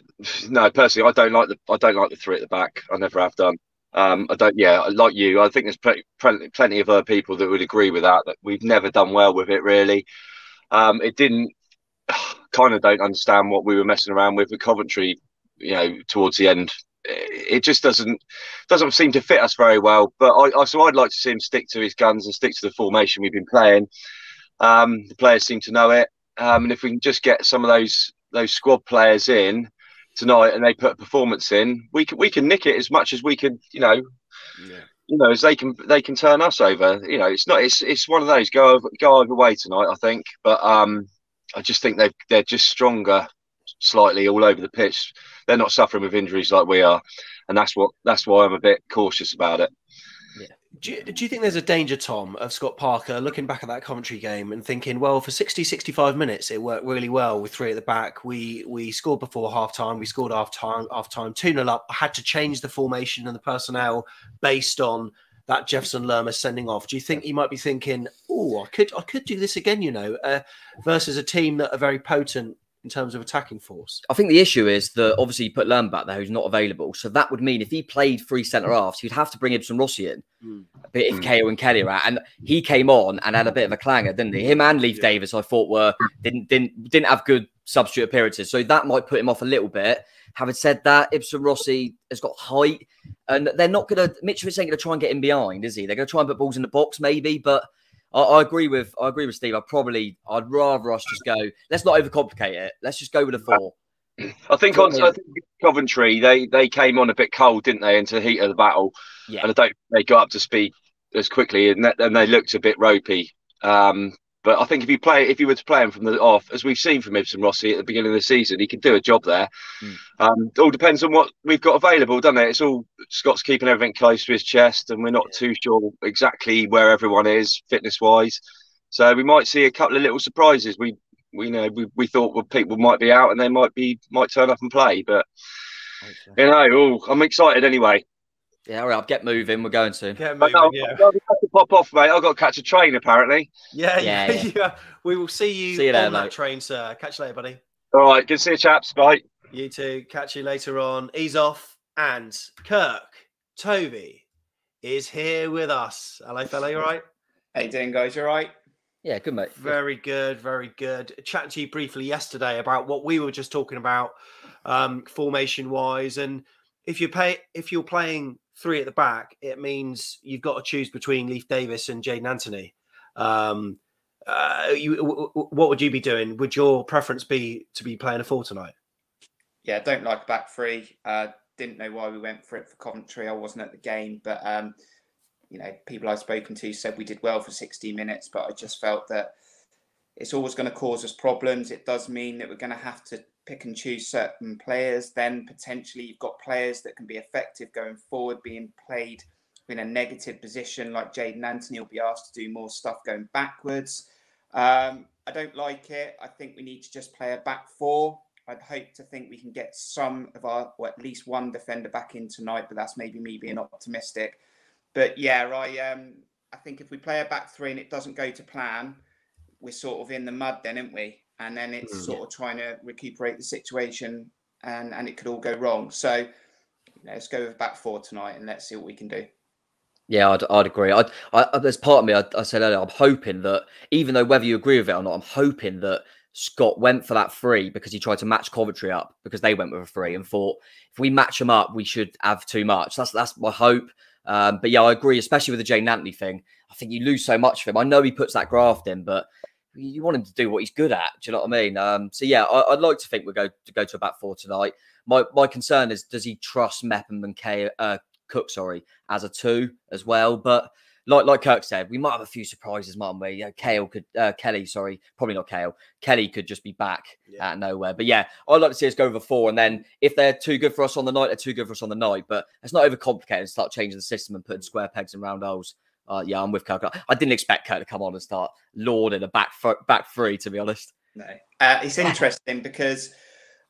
no, personally, I don't like the I don't like the three at the back. I never have done. Um, I don't. Yeah, like you, I think there's plenty, plenty, of other people that would agree with that. That we've never done well with it. Really, um, it didn't. Kind of don't understand what we were messing around with with Coventry. You know, towards the end, it just doesn't doesn't seem to fit us very well. But I, I so I'd like to see him stick to his guns and stick to the formation we've been playing. Um, the players seem to know it, um, and if we can just get some of those those squad players in tonight and they put a performance in, we can we can nick it as much as we can, you know, Yeah. you know, as they can they can turn us over. You know, it's not it's it's one of those go over go either way tonight, I think. But um I just think they they're just stronger slightly all over the pitch. They're not suffering with injuries like we are, and that's what that's why I'm a bit cautious about it. Do you, do you think there's a danger, Tom, of Scott Parker looking back at that Coventry game and thinking, well, for 60, 65 minutes, it worked really well with three at the back. We we scored before half time, we scored half time, half time, 2 0 up. I had to change the formation and the personnel based on that Jefferson Lerma sending off. Do you think he might be thinking, oh, I could I could do this again, you know, uh, versus a team that are very potent in terms of attacking force. I think the issue is that obviously you put Lerm back there who's not available. So that would mean if he played three centre halves, you'd have to bring Ibsen Rossi in. Mm. But if mm. KO and Kelly are out, and he came on and had a bit of a clanger, didn't he? Him and Leif yeah. Davis, I thought were didn't didn't didn't have good substitute appearances. So that might put him off a little bit. Having said that, Ibsen Rossi has got height, and they're not going to. Mitrovic ain't going to try and get in behind, is he? They're going to try and put balls in the box, maybe, but I, I, agree with I agree with Steve. I probably I'd rather us just go. Let's not overcomplicate it. Let's just go with a four. I think on I think Coventry they they came on a bit cold, didn't they, into the heat of the battle? Yeah. And I don't they got up to speed as quickly, and, that, and they looked a bit ropey. Um, but I think if you play, if you were to play him from the off, as we've seen from Ibsen Rossi at the beginning of the season, he could do a job there. Mm. Um, all depends on what we've got available, doesn't it? It's all Scott's keeping everything close to his chest, and we're not yeah. too sure exactly where everyone is fitness wise. So we might see a couple of little surprises. We we know we, we thought well, people might be out and they might be might turn up and play, but you know, oh, I'm excited anyway. Yeah, all right, get moving. We're going to. Get moving, I've, yeah. I've got to pop off, mate. I've got to catch a train, apparently. Yeah, yeah. yeah. yeah. We will see you, see you on that train, sir. Catch you later, buddy. All right, good to see you, chaps. Bye. You too. Catch you later on. Ease off. And Kirk, Toby is here with us. Hello, fella. You all right? How you doing, guys? You all right? Yeah, good, mate. Very good, very good. Chatting to you briefly yesterday about what we were just talking about, um, formation wise, and if you pay if you're playing three at the back, it means you've got to choose between Leif Davis and Jaidon Anthony. Um, uh, you, w- w- what would you be doing? Would your preference be to be playing a four tonight? Yeah, I don't like back three. Uh, didn't know why we went for it for Coventry. I wasn't at the game, but um, you know, people I've spoken to said we did well for 60 minutes, but I just felt that it's always going to cause us problems. It does mean that we're going to have to pick and choose certain players, then potentially you've got players that can be effective going forward, being played in a negative position, like Jaidon Anthony will be asked to do more stuff going backwards. Um, I don't like it. I think we need to just play a back four. I'd hope to think we can get some of our, or at least one defender back in tonight, but that's maybe me being optimistic. But yeah, I um, I think if we play a back three and it doesn't go to plan, we're sort of in the mud then, aren't we? And then it's mm. sort of trying to recuperate the situation and and it could all go wrong so let's go with back four tonight and let's see what we can do yeah, I'd, I'd agree. I'd, I, there's part of me, I, I said earlier, I'm hoping that even though whether you agree with it or not, I'm hoping that Scott went for that free because he tried to match Coventry up because they went with a free and thought if we match them up, we should have too much. That's that's my hope. Um, but yeah, I agree, especially with the Jaidon Anthony thing. I think you lose so much for him. I know he puts that graft in, but you want him to do what he's good at. Do you know what I mean? Um, so yeah, I, would like to think we will go to go to about four tonight. My my concern is does he trust Mepham and K, uh, Cook, sorry, as a two as well? But like like Kirk said, we might have a few surprises, mightn't we? Yeah, Kale could uh, Kelly, sorry, probably not Kale. Kelly could just be back yeah. out of nowhere. But yeah, I'd like to see us go over four, and then if they're too good for us on the night, they're too good for us on the night. But it's not overcomplicated and start changing the system and putting square pegs in round holes. Uh, yeah, I'm with Kirk. I didn't expect Kirk to come on and start lauding a back back three, to be honest. No, uh, it's interesting because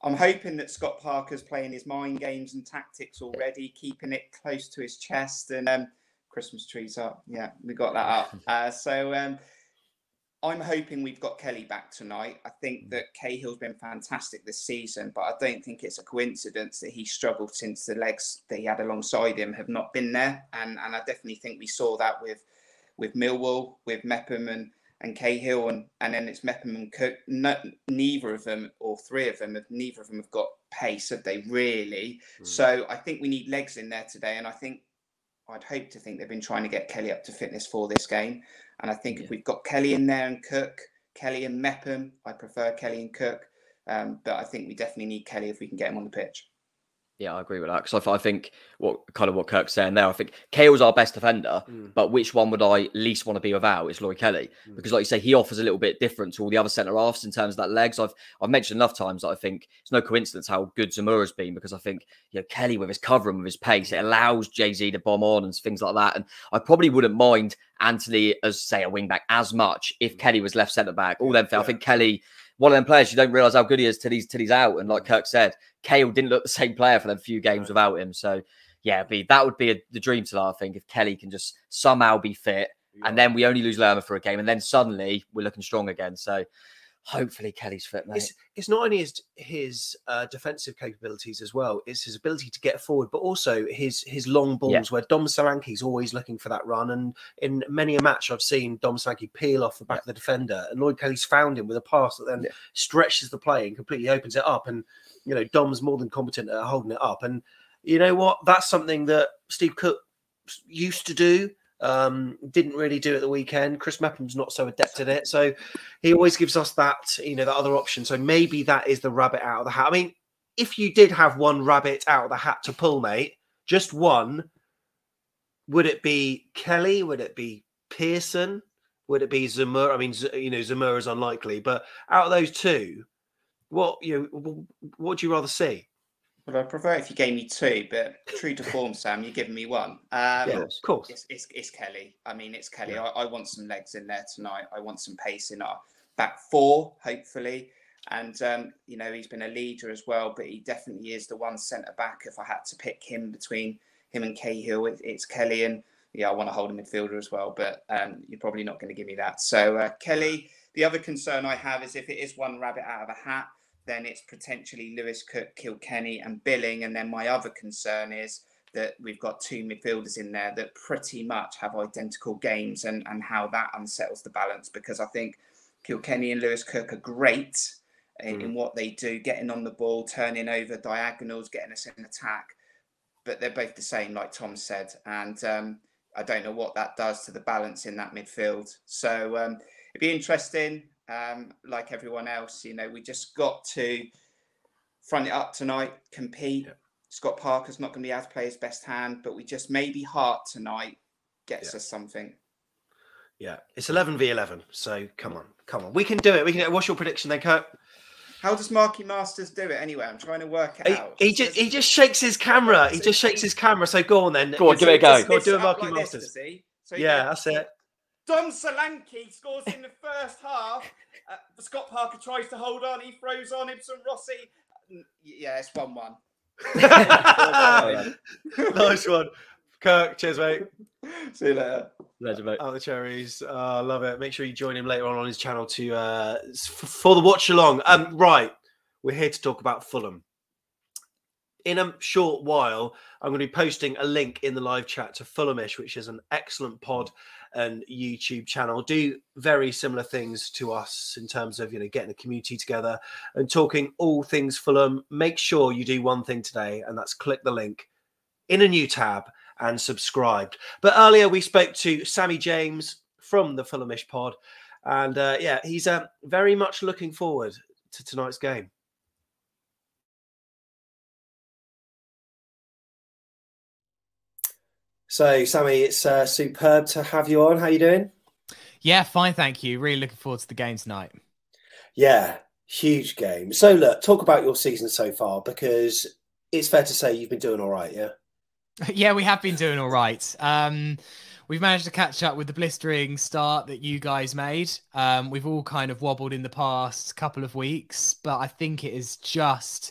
I'm hoping that Scott Parker's playing his mind games and tactics already, keeping it close to his chest. And um, Christmas trees up. Yeah, we got that up. Uh, so um, I'm hoping we've got Kelly back tonight. I think mm. that Cahill's been fantastic this season, but I don't think it's a coincidence that he struggled since the legs that he had alongside him have not been there. And and I definitely think we saw that with with Millwall, with Mepham and and Cahill, and and then it's Mepham and Cook. No, neither of them, or three of them, neither of them have got pace, have they really? Mm. So I think we need legs in there today, and I think I'd hope to think they've been trying to get Kelly up to fitness for this game. And I think yeah. if we've got Kelly in there and Cook, Kelly and Mepham, I prefer Kelly and Cook. Um, but I think we definitely need Kelly if we can get him on the pitch. Yeah, I agree with that because I, I, think what kind of what Kirk's saying there. I think Cahill's our best defender, mm. but which one would I least want to be without? Is Lloyd Kelly mm. because, like you say, he offers a little bit different to all the other centre halves in terms of that legs. I've I've mentioned enough times that I think it's no coincidence how good Zemura has been because I think you know Kelly with his cover and with his pace, it allows Jay Z to bomb on and things like that. And I probably wouldn't mind Anthony as say a wing back as much if mm. Kelly was left centre back. All them, yeah. I think Kelly one of them players you don't realise how good he is till he's till he's out. And like Kirk said, Cahill didn't look the same player for them few games without him. So yeah, be that would be a, the dream tonight. I think if Kelly can just somehow be fit, yeah. and then we only lose Lerma for a game, and then suddenly we're looking strong again. So hopefully Kelly's fit, mate. It's, it's not only his his uh, defensive capabilities as well; it's his ability to get forward, but also his his long balls. Yeah. Where Dom Solanke's always looking for that run, and in many a match I've seen Dom Solanke peel off the back yeah. of the defender, and Lloyd Kelly's found him with a pass that then yeah. stretches the play and completely opens it up. And you know Dom's more than competent at holding it up. And you know what? That's something that Steve Cook used to do. Um, didn't really do it the weekend. Chris Mepham's not so adept at it, so he always gives us that, you know, that other option. So maybe that is the rabbit out of the hat. I mean, if you did have one rabbit out of the hat to pull, mate, just one, would it be Kelly? Would it be Pearson? Would it be Zemura? I mean, you know, Zemura is unlikely, but out of those two, what you know, what would you rather see? Well, I prefer if you gave me two, but true to form, Sam, you're giving me one. Um, yeah, of course. It's, it's, it's Kelly. I mean, it's Kelly. Yeah. I, I, want some legs in there tonight. I want some pace in our back four, hopefully. And, um, you know, he's been a leader as well, but he definitely is the one centre back. If I had to pick him between him and Cahill, it, it's Kelly. And, yeah, I want to hold a midfielder as well, but um, you're probably not going to give me that. So, uh, Kelly, the other concern I have is if it is one rabbit out of a hat, then it's potentially Lewis Cook, Kilkenny, and Billing. And then my other concern is that we've got two midfielders in there that pretty much have identical games and, and how that unsettles the balance because I think Kilkenny and Lewis Cook are great in, mm. in what they do, getting on the ball, turning over diagonals, getting us in attack. But they're both the same, like Tom said. And um, I don't know what that does to the balance in that midfield. So um, it'd be interesting um, like everyone else. You know, we just got to front it up tonight, compete. Yeah. Scott Parker's not going to be able to play his best hand, but we just maybe Hart tonight gets yeah. us something. Yeah, it's 11 v 11. So come on, come on. We can do it. We can. What's your prediction then, Kurt? How does Marky Masters do it anyway? I'm trying to work it he, out. He just he just shakes his camera. He just shakes his camera. So go on then. Go on, give it a go. Go do a Marky like Masters. This, so yeah, that's it. Dom Solanke scores in the first half. Uh, Scott Parker tries to hold on. He throws on Ibsen Rossi. Yeah, it's 1 1. nice one. Kirk, cheers, mate. See you later. Legend, mate. Oh, the cherries. Oh, love it. Make sure you join him later on on his channel to uh, for the watch along. Um, right, we're here to talk about Fulham. In a short while, I'm going to be posting a link in the live chat to Fulhamish, which is an excellent pod and YouTube channel do very similar things to us in terms of you know getting a community together and talking all things Fulham. Make sure you do one thing today, and that's click the link in a new tab and subscribed. But earlier we spoke to Sammy James from the Fulhamish pod, and uh, yeah, he's uh, very much looking forward to tonight's game. So, Sammy, it's uh, superb to have you on. How you doing? Yeah, fine, thank you. Really looking forward to the game tonight. Yeah, huge game. So, look, talk about your season so far because it's fair to say you've been doing all right, yeah? yeah, we have been doing all right. Um, we've managed to catch up with the blistering start that you guys made. Um, we've all kind of wobbled in the past couple of weeks, but I think it is just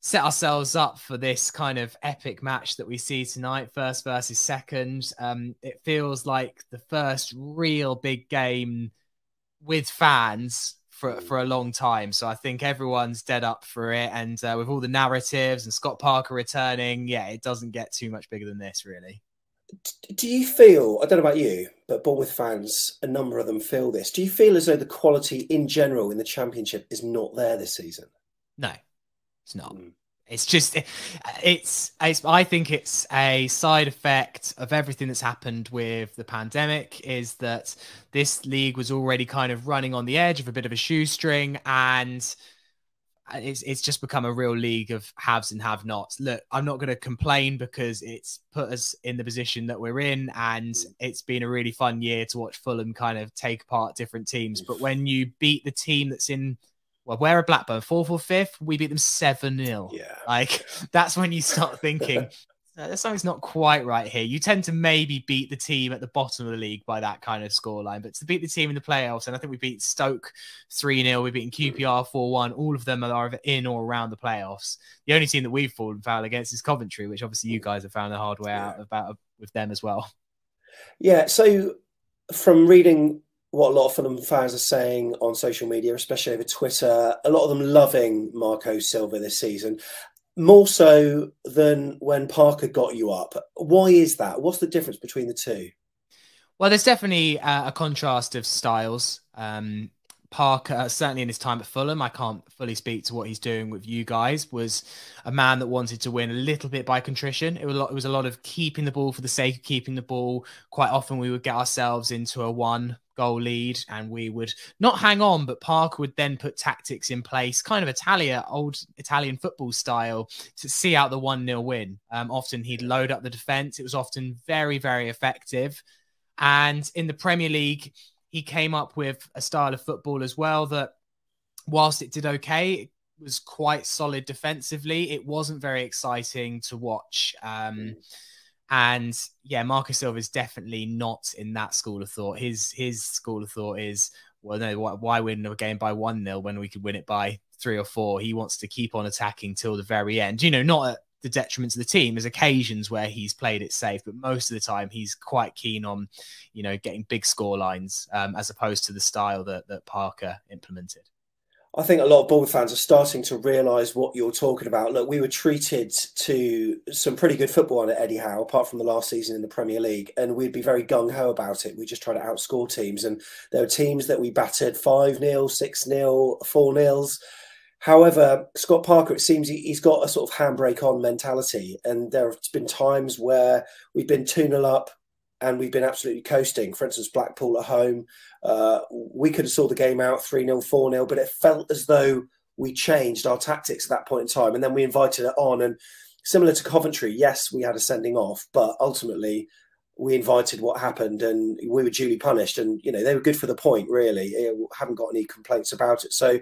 set ourselves up for this kind of epic match that we see tonight, first versus second. Um, it feels like the first real big game with fans for for a long time. So I think everyone's dead up for it, and uh, with all the narratives and Scott Parker returning, yeah, it doesn't get too much bigger than this, really. Do you feel? I don't know about you, but Bournemouth fans, a number of them feel this. Do you feel as though the quality in general in the Championship is not there this season? No, it's not. Mm. It's just, it's, it's, I think it's a side effect of everything that's happened with the pandemic is that this league was already kind of running on the edge of a bit of a shoestring. And it's it's just become a real league of haves and have nots. Look, I'm not going to complain because it's put us in the position that we're in, and it's been a really fun year to watch Fulham kind of take apart different teams. But when you beat the team that's in well, where are Blackburn? Fourth or fifth? We beat them 7 0. Yeah. Like, that's when you start thinking, uh, something's not quite right here. You tend to maybe beat the team at the bottom of the league by that kind of scoreline, but to beat the team in the playoffs, and I think we beat Stoke 3 0, we've beaten QPR 4 1, all of them are either in or around the playoffs. The only team that we've fallen foul against is Coventry, which obviously you guys have found the hard way out about with them as well. Yeah. So, from reading what a lot of Fulham fans are saying on social media, especially over Twitter, a lot of them loving Marco Silva this season more so than when Parker got you up. Why is that? What's the difference between the two? Well, there's definitely uh, a contrast of styles. Um, Parker, uh, certainly in his time at Fulham, I can't fully speak to what he's doing with you guys, was a man that wanted to win a little bit by contrition. It was, lot, it was a lot of keeping the ball for the sake of keeping the ball. Quite often we would get ourselves into a one goal lead and we would not hang on, but Parker would then put tactics in place, kind of Italia, old Italian football style, to see out the 1 0 win. Um, often he'd load up the defense. It was often very, very effective. And in the Premier League, he came up with a style of football as well that, whilst it did okay, it was quite solid defensively. It wasn't very exciting to watch. Um, mm. And yeah, Marcus Silva is definitely not in that school of thought. His his school of thought is, well, no, why, why win a game by one 0 when we could win it by three or four? He wants to keep on attacking till the very end. You know, not at the detriment to the team. There's occasions where he's played it safe, but most of the time he's quite keen on, you know, getting big score lines um, as opposed to the style that, that Parker implemented. I think a lot of Bournemouth fans are starting to realise what you're talking about. Look, we were treated to some pretty good football under Eddie Howe, apart from the last season in the Premier League, and we'd be very gung ho about it. We just try to outscore teams, and there were teams that we battered 5 0, 6 0, 4 0s However, Scott Parker, it seems he, has got a sort of handbrake on mentality. And there have been times where we've been 2 0 up and we've been absolutely coasting. For instance, Blackpool at home, uh, we could have saw the game out 3 0, 4 0, but it felt as though we changed our tactics at that point in time. And then we invited it on. And similar to Coventry, yes, we had a sending off, but ultimately, we invited what happened and we were duly punished and you know they were good for the point really haven't got any complaints about it so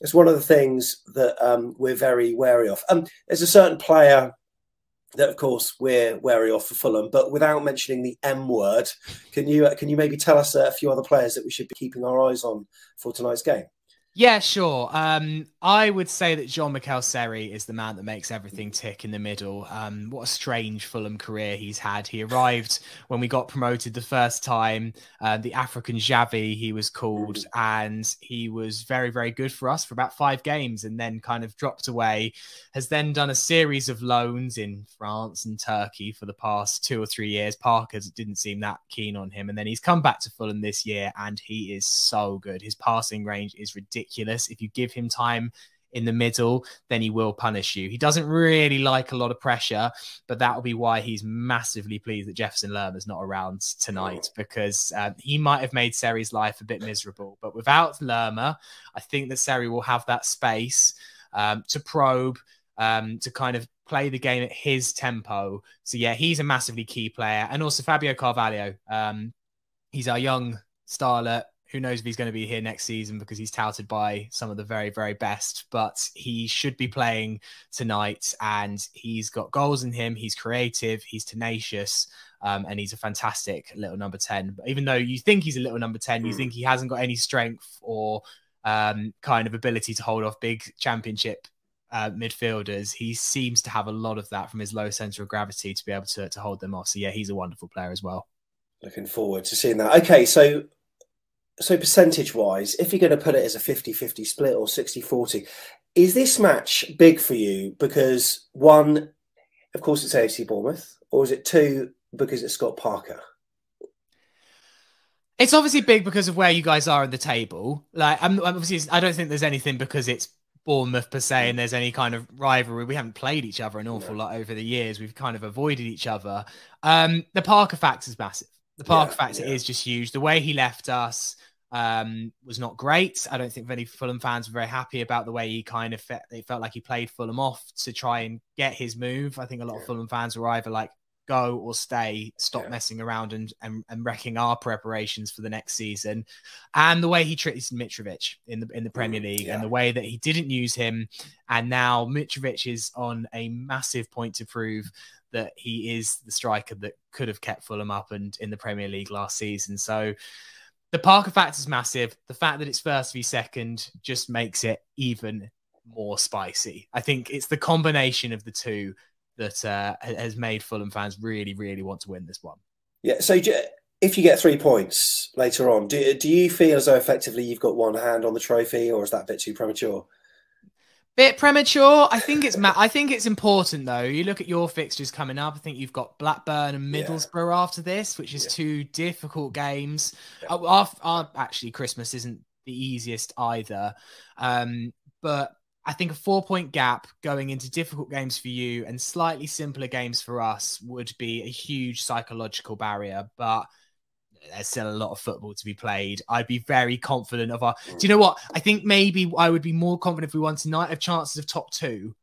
it's one of the things that um, we're very wary of. Um, there's a certain player that, of course, we're wary of for Fulham, but without mentioning the M word, can you uh, can you maybe tell us a few other players that we should be keeping our eyes on for tonight's game? Yeah, sure. Um, I would say that Jean Michael Seri is the man that makes everything tick in the middle. Um, what a strange Fulham career he's had. He arrived when we got promoted the first time, uh, the African Xavi, he was called, and he was very, very good for us for about five games and then kind of dropped away. Has then done a series of loans in France and Turkey for the past two or three years. Parker didn't seem that keen on him. And then he's come back to Fulham this year and he is so good. His passing range is ridiculous ridiculous. If you give him time in the middle, then he will punish you. He doesn't really like a lot of pressure, but that will be why he's massively pleased that Jefferson Lerma's not around tonight because um, he might have made Seri's life a bit miserable. But without Lerma, I think that Seri will have that space um, to probe, um, to kind of play the game at his tempo. So yeah, he's a massively key player, and also Fabio Carvalho. Um, he's our young starlet who knows if he's going to be here next season because he's touted by some of the very, very best. But he should be playing tonight, and he's got goals in him. He's creative, he's tenacious, um, and he's a fantastic little number 10. But even though you think he's a little number 10, you hmm. think he hasn't got any strength or um, kind of ability to hold off big championship uh, midfielders, he seems to have a lot of that from his low center of gravity to be able to, to hold them off. So, yeah, he's a wonderful player as well. Looking forward to seeing that. Okay, so so percentage wise, if you're going to put it as a 50 50 split or 60 40, is this match big for you? Because one, of course, it's AFC Bournemouth, or is it two, because it's Scott Parker? It's obviously big because of where you guys are in the table. Like, I'm obviously, I don't think there's anything because it's Bournemouth per se, and there's any kind of rivalry. We haven't played each other an awful no. lot over the years. We've kind of avoided each other. Um, the Parker factor is massive. The Parker yeah, factor yeah. is just huge. The way he left us, um, was not great. I don't think many Fulham fans were very happy about the way he kind of felt. They felt like he played Fulham off to try and get his move. I think a lot Yeah. of Fulham fans were either like, go or stay, stop Yeah. messing around and, and, and wrecking our preparations for the next season. And the way he treated Mitrovic in the in the Premier Mm, League yeah. and the way that he didn't use him. And now Mitrovic is on a massive point to prove that he is the striker that could have kept Fulham up and in the Premier League last season. So the Parker factor is massive. The fact that it's first v second just makes it even more spicy. I think it's the combination of the two that uh, has made Fulham fans really, really want to win this one. Yeah. So if you get three points later on, do, do you feel as though effectively you've got one hand on the trophy, or is that a bit too premature? Bit premature. I think it's ma- I think it's important though. You look at your fixtures coming up. I think you've got Blackburn and Yeah. Middlesbrough after this, which is Yeah. two difficult games. Yeah. Uh, our, our- actually, Christmas isn't the easiest either. Um, but I think a four point gap going into difficult games for you and slightly simpler games for us would be a huge psychological barrier. But there's still a lot of football to be played. I'd be very confident of our. Mm. Do you know what? I think maybe I would be more confident if we won tonight of chances of top two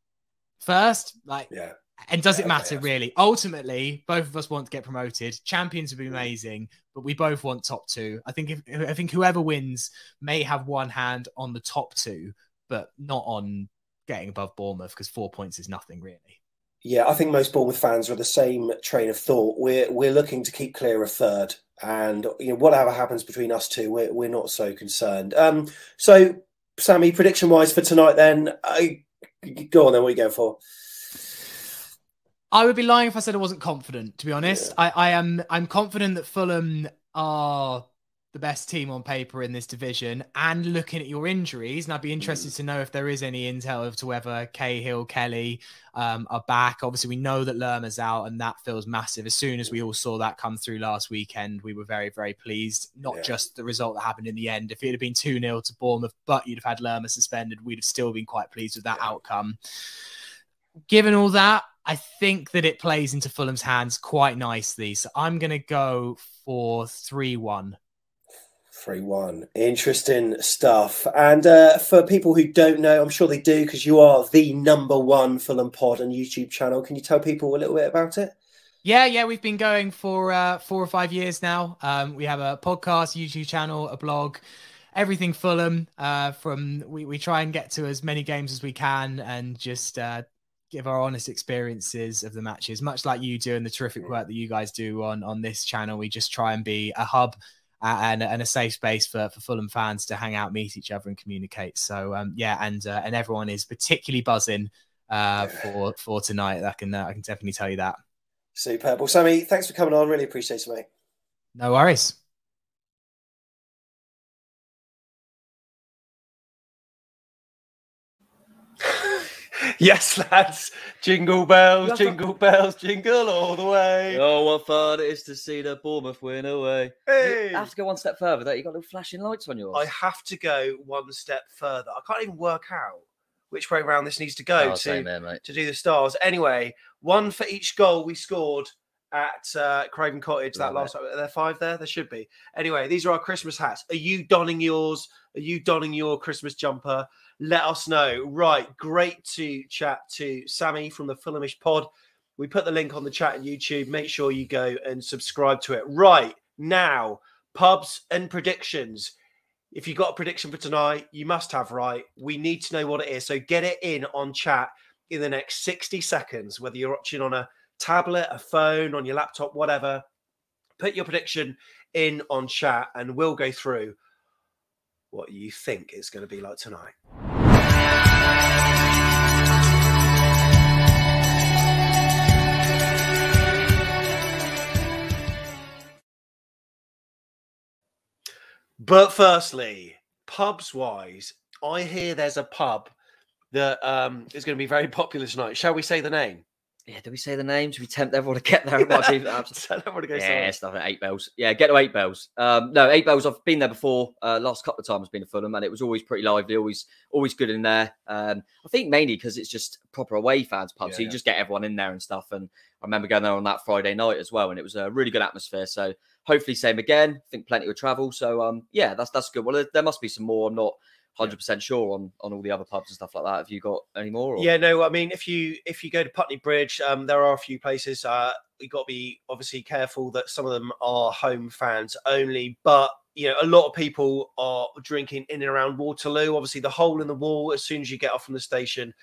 first. Like, Yeah. and does Yeah, it okay, matter yeah. really? Ultimately, both of us want to get promoted. Champions would be mm. amazing, but we both want top two. I think if I think whoever wins may have one hand on the top two, but not on getting above Bournemouth because four points is nothing really. Yeah, I think most Bournemouth fans are the same train of thought. We're we're looking to keep clear of third, and you know whatever happens between us two, we're we're not so concerned. Um, so Sammy, prediction wise for tonight, then, I, go on. Then what are you going for? I would be lying if I said I wasn't confident. To be honest, I, I am. I'm confident that Fulham are the best team on paper in this division. And looking at your injuries, and I'd be interested to know if there is any intel as to whether Cahill, Kelly um, are back. Obviously, we know that Lerma's out, and that feels massive. As soon as we all saw that come through last weekend, we were very, very pleased. Not Yeah. just the result that happened in the end. If it had been 2 0 to Bournemouth, but you'd have had Lerma suspended, we'd have still been quite pleased with that Yeah. outcome given all that, I think that it plays into Fulham's hands quite nicely. So I'm going to go for 3 1. Three one. Interesting stuff. And uh, for people who don't know, I'm sure they do because you are the number one Fulham Pod and YouTube channel. Can you tell people a little bit about it? Yeah, yeah, we've been going for uh, four or five years now. Um, we have a podcast, YouTube channel, a blog, everything Fulham. Uh, from we, we try and get to as many games as we can and just uh, give our honest experiences of the matches, much like you do and the terrific work that you guys do on on this channel. We just try and be a hub and, and a safe space for, for Fulham fans to hang out, meet each other, and communicate. So um, yeah, and uh, and everyone is particularly buzzing uh, for for tonight. I can uh, I can definitely tell you that. Superb. Well, Sammy, thanks for coming on. Really appreciate it, mate. No worries. yes, lads. Jingle bells, You have to- jingle bells, jingle all the way. Oh, what fun it is to see the Bournemouth win away. Hey. You have to go one step further. Though you got little flashing lights on yours. I have to go one step further. I can't even work out which way round this needs to go Oh, to, same here, mate. to do the stars. Anyway, one for each goal we scored at uh, Craven Cottage that Love last time. Are there five there? There should be. Anyway, these are our Christmas hats. Are you donning yours? Are you donning your Christmas jumper? Let us know. Right, great to chat to Sammy from the Fulhamish Pod. We put the link on the chat on YouTube. Make sure you go and subscribe to it. Right now, pubs and predictions. If you've got a prediction for tonight, you must have right. We need to know what it is. So get it in on chat in the next 60 seconds, whether you're watching on a tablet, a phone, on your laptop, whatever. Put your prediction in on chat and we'll go through what you think it's going to be like tonight. But firstly, pubs wise, I hear there's a pub that um, is going to be very popular tonight. Shall we say the name? Yeah, do we say the names? We tempt everyone to get there. It might be absolutely Tell everyone to go yeah, stuff at eight bells. Yeah, get to eight bells. Um, no, eight bells. I've been there before. Uh, last couple of times been to Fulham, and it was always pretty lively. Always, always good in there. Um, I think mainly because it's just proper away fans pub, so you yeah. just get everyone in there and stuff. And I remember going there on that Friday night as well, and it was a really good atmosphere. So hopefully same again. I think plenty of travel. So um, yeah, that's that's good. Well, there, there must be some more. I'm not hundred percent sure on on all the other pubs and stuff like that. Have you got any more? Or? Yeah, no. I mean, if you if you go to Putney Bridge, um, there are a few places. Uh, you got to be obviously careful that some of them are home fans only, but you know, a lot of people are drinking in and around Waterloo. Obviously, the hole in the wall as soon as you get off from the station,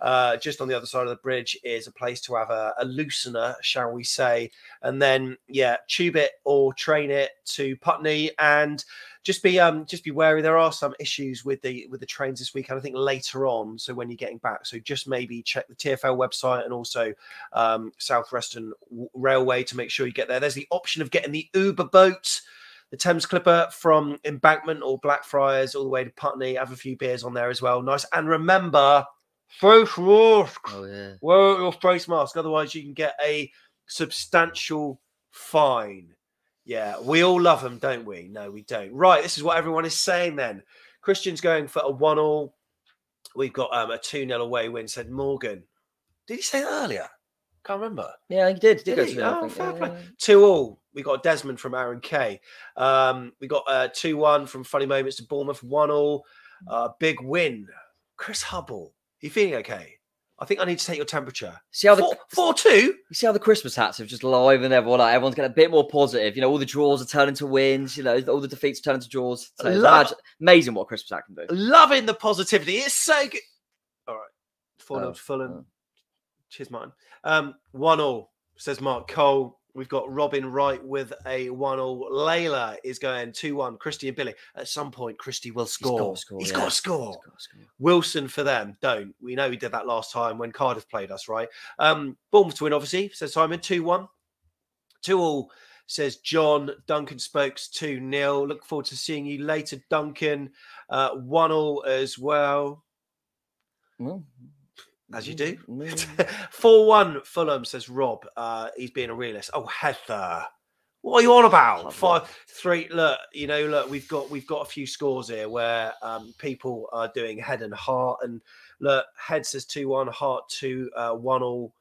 uh, just on the other side of the bridge, is a place to have a, a loosener, shall we say? And then, yeah, tube it or train it to Putney, and just be um just be wary. There are some issues with the with the trains this weekend. I think later on, so when you're getting back, so just maybe check the TFL website and also um, South Western Railway to make sure you get there. There's the option of getting the Uber boat the Thames Clipper from Embankment or Blackfriars all the way to Putney. Have a few beers on there as well. Nice. And remember, face mask. Oh yeah. Wear your face mask. Otherwise, you can get a substantial fine. Yeah, we all love them, don't we? No, we don't. Right, this is what everyone is saying then. Christian's going for a one all. We've got um, a 2 0 away win, said Morgan. Did he say that earlier? Can't remember. Yeah, he did. Did, Did he? to that, I Oh, fair Yeah, play. yeah. Two all. We got Desmond from Aaron K. Um, we got uh, two one from Funny Moments to Bournemouth. One all. Uh, big win. Chris Hubble. You feeling okay? I think I need to take your temperature. See how the Four, four two. you see how the Christmas hats have just livened everyone up. Everyone's getting a bit more positive. You know, all the draws are turning to wins. You know, all the defeats turn into draws. So Love- amazing what Christmas hat can do. Loving the positivity. It's so good. All right. Four 0 Oh, to Fulham. oh. Cheers, Martin. Um, one all says Mark Cole. We've got Robin Wright with a one all. Layla is going two one. Christie and Billy. At some point, Christie will score. gotta score, He's yeah. got to score. He's gotta score. Wilson for them. Don't. We know he did that last time when Cardiff played us, right? Um, Bournemouth to win, obviously, says Simon. 2 1. 2 all, says John. Duncan Spokes 2 0. Look forward to seeing you later, Duncan. Uh, 1 all as well, Well, as you do. mm, 4 1 Fulham, says Rob. Uh, he's being a realist. Oh, Heather. What are you on about? Five, three. Look, you know, look, we've got we've got a few scores here where um, people are doing head and heart, and look, head says two one, heart two uh, one all,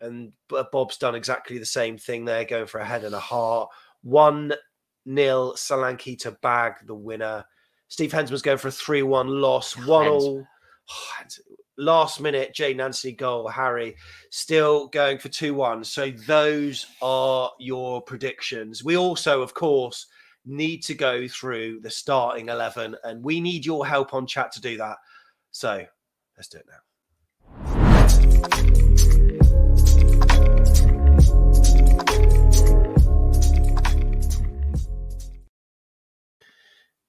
and Bob's done exactly the same thing there, going for a head and a heart. One nil, Solanke to bag the winner. Steve Hensman's going for a three one loss. One all. Hens- Last minute, Jay Nancy goal. Harry still going for 2 1. So those are your predictions. We also, of course, need to go through the starting 11, and we need your help on chat to do that. So let's do it now.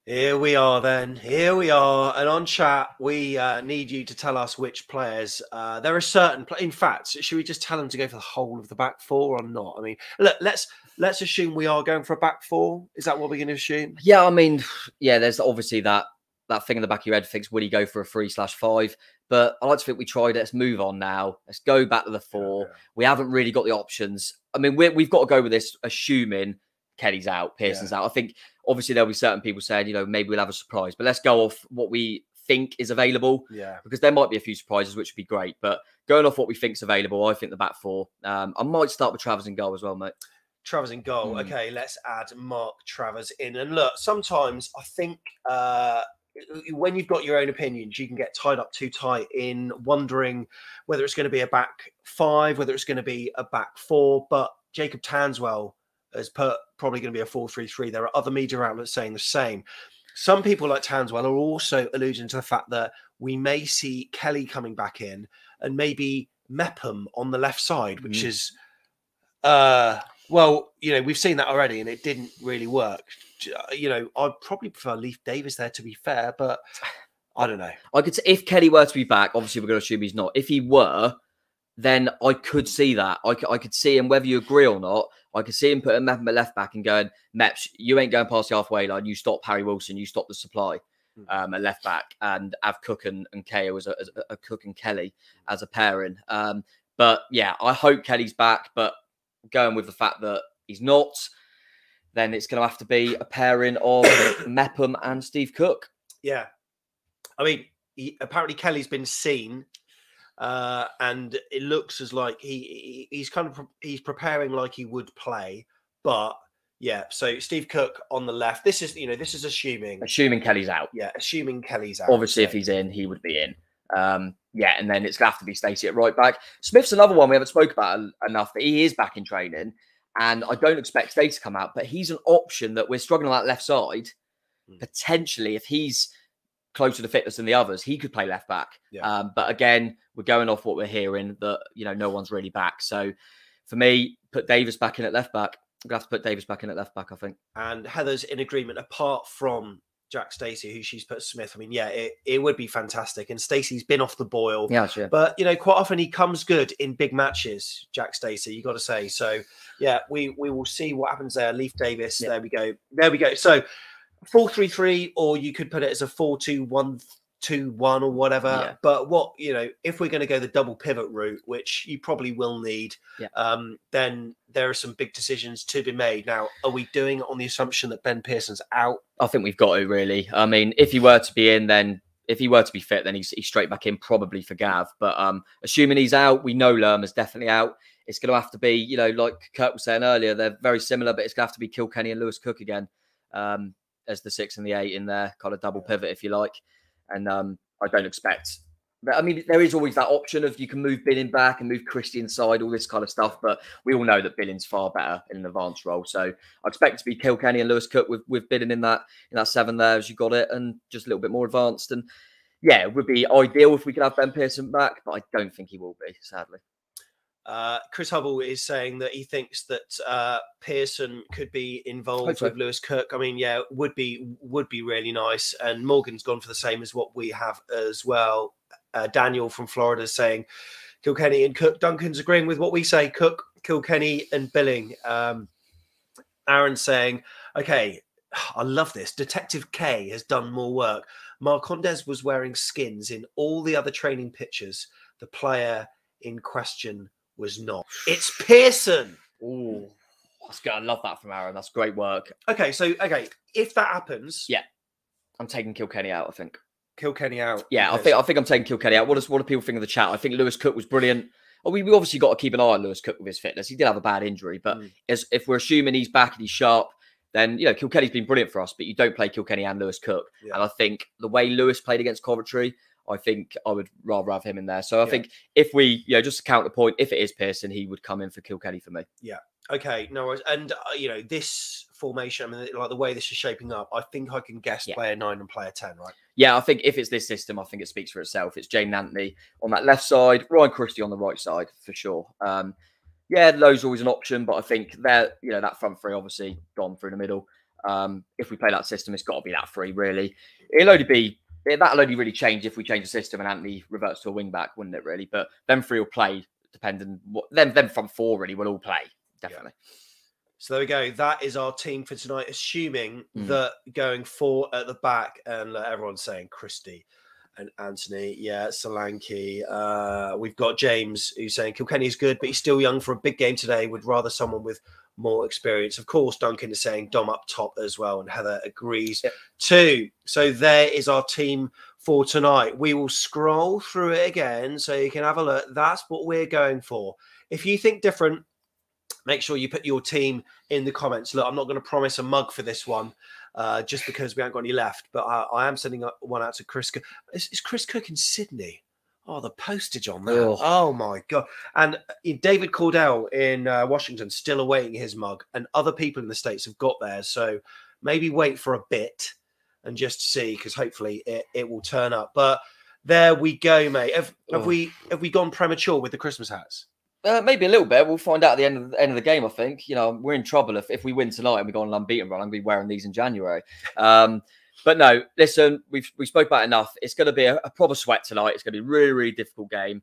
Here we are then. Here we are. And on chat, we uh, need you to tell us which players. Uh, there are certain. Pl- in fact, should we just tell them to go for the whole of the back four or not? I mean, look, let's let's assume we are going for a back four. Is that what we're going to assume? Yeah, I mean, yeah, there's obviously that that thing in the back of your head thinks, would he go for a three slash five? But I like to think we tried it. Let's move on now. Let's go back to the four. We haven't really got the options. I mean, we we've got to go with this, assuming Kelly's out, Pearson's out. I think obviously there'll be certain people saying, you know, maybe we'll have a surprise, but let's go off what we think is available Yeah. because there might be a few surprises, which would be great. But going off what we think's available, I think the back four. Um, I might start with Travers and goal as well, mate. Travers in goal. Hmm. Okay, let's add Mark Travers in. And look, sometimes I think uh, when you've got your own opinions, you can get tied up too tight in wondering whether it's going to be a back five, whether it's going to be a back four. But Jacob Tanswell has per probably going to be a 4 3 3. There are other media outlets saying the same. Some people like Tanswell are also alluding to the fact that we may see Kelly coming back in and maybe Mepham on the left side, which Mm. is uh well, you know, we've seen that already and it didn't really work. Uh, You know, I'd probably prefer Leif Davis there to be fair, but I don't know. I could say if Kelly were to be back, obviously we're going to assume he's not. If he were, then I could see that. I could, I could see him, whether you agree or not, I could see him putting Mep at left back and going, Meps, you ain't going past the halfway line. You stop Harry Wilson. You stop the supply Hmm. um, at left back and have Cook and, and KO as a, as a, a Cook and Kelly as a pairing. Um, but yeah, I hope Kelly's back. But going with the fact that he's not, then it's going to have to be a pairing of Mepham and Steve Cook. Yeah. I mean, he, apparently Kelly's been seen uh and it looks as like he, he he's kind of he's preparing like he would play but Yeah. So Steve Cook on the left. This is you know this is assuming. Assuming Kelly's out. Yeah, assuming Kelly's out. Obviously, if he's in, he would be in. Um, yeah, and then it's going to have to be Stacey at right back. Smith's another one we haven't spoke about enough, but he is back in training, and I don't expect Stacey to come out, but he's an option that we're struggling on that left side. Mm. Potentially, if he's closer to fitness than the others, he could play left back. Yeah. Um, but again, we're going off what we're hearing that you know no one's really back. So for me, put Davis back in at left back. I'm gonna have to put Davis back in at left back. I think. and Heather's in agreement apart from Jack Stacey, who she's put Smith. I mean, yeah, it, it would be fantastic. And Stacey's been off the boil. Yeah, sure. But you know, quite often he comes good in big matches, Jack Stacey, you got to say. So yeah, we we will see what happens there. Leif Davis, Yeah. there we go. There we go. So four three three, or you could put it as a four two one two one or whatever. Yeah. But what you know, if we're going to go the double pivot route, which you probably will need, Yeah. um, then there are some big decisions to be made. Now, are we doing it on the assumption that Ben Pearson's out? I think we've got to really. I mean, if he were to be in, then if he were to be fit, then he's, he's straight back in probably for Gav. But um, assuming he's out, we know Lerma's definitely out. It's going to have to be, you know, like Kurt was saying earlier, they're very similar, but it's going to have to be Kilkenny and Lewis Cook again um, as the six and the eight in there, kind of double pivot if you like. And um, I don't expect. But I mean, there is always that option of you can move Billing back and move Christie inside, all this kind of stuff. But we all know that Billing's far better in an advanced role. So I expect to be Kilkenny and Lewis Cook with with Billing in that in that seven there as you got it, and just a little bit more advanced. And yeah, it would be ideal if we could have Ben Pearson back, but I don't think he will be, sadly. Uh, Chris Hubble is saying that he thinks that uh, Pearson could be involved so. with Lewis Cook. I mean, yeah, would be would be really nice. And Morgan's gone for the same as what we have as well. Uh, Daniel from Florida is saying Kilkenny and Cook. Duncan's agreeing with what we say. Cook, Kilkenny, and Billing. Um, Aaron saying, okay, I love this. Detective K has done more work. Marcondes was wearing skins in all the other training pictures. The player in question was not. It's Pearson. Ooh, that's good. I love that from Aaron. That's great work. Okay, so okay, if that happens, Yeah. I'm taking Kilkenny out. I think. Kilkenny out. Yeah, I think I think I'm taking Kilkenny out. What does what do people think of the chat? I think Lewis Cook was brilliant. Oh, we, we obviously got to keep an eye on Lewis Cook with his fitness. He did have a bad injury, but Mm. as if we're assuming he's back and he's sharp, then you know Kilkenny's been brilliant for us. But you don't play Kilkenny and Lewis Cook, Yeah. and I think the way Lewis played against Coventry, I think I would rather have him in there. So I Yeah. think if we, you know, just a counterpoint, if it is Pearson, he would come in for Kilkenny for me. Yeah. Okay, no worries. And uh, you know this formation. I mean, like the way this is shaping up, I think I can guess Yeah. player nine and player ten, right? Yeah, I think if it's this system, I think it speaks for itself. It's Jaidon Anthony on that left side, Ryan Christie on the right side for sure. Um, yeah, Lowe's always an option, but I think that you know that front three obviously gone through the middle. Um, if we play that system, it's got to be that three really. It'll only be eh, that'll only really change if we change the system and Anthony reverts to a wing back, wouldn't it? Really, but them three will play depending what them them from four really will all play definitely. So there we go. That is our team for tonight. Assuming Mm. that going four at the back, and uh, everyone's saying Christie and Anthony, yeah, Solanke. Uh, we've got James who's saying Kilkenny is good, but he's still young for a big game today. Would rather someone with more experience. Of course, Duncan is saying Dom up top as well, and Heather agrees Yep. too. So there is our team for tonight. We will scroll through it again so you can have a look. That's what we're going for. If you think different, make sure you put your team in the comments. Look, I'm not going to promise a mug for this one, uh, just because we haven't got any left. But I, I am sending one out to Chris. Cook. Is, is Chris Cook in Sydney? Oh, the postage on that! Ugh. Oh my god! And uh, David Cordell in uh, Washington still awaiting his mug, and other people in the states have got theirs. So maybe wait for a bit and just see, because hopefully it, it will turn up. But there we go, mate. Have, have Oh. we have we gone premature with the Christmas hats? Uh, maybe a little bit. We'll find out at the end of the end of the game. I think you know we're in trouble if, if we win tonight and we go on an unbeaten run. I'm going to be wearing these in January. Um, but no, listen, we've we spoke about enough. It's going to be a, a proper sweat tonight. It's going to be a really really difficult game.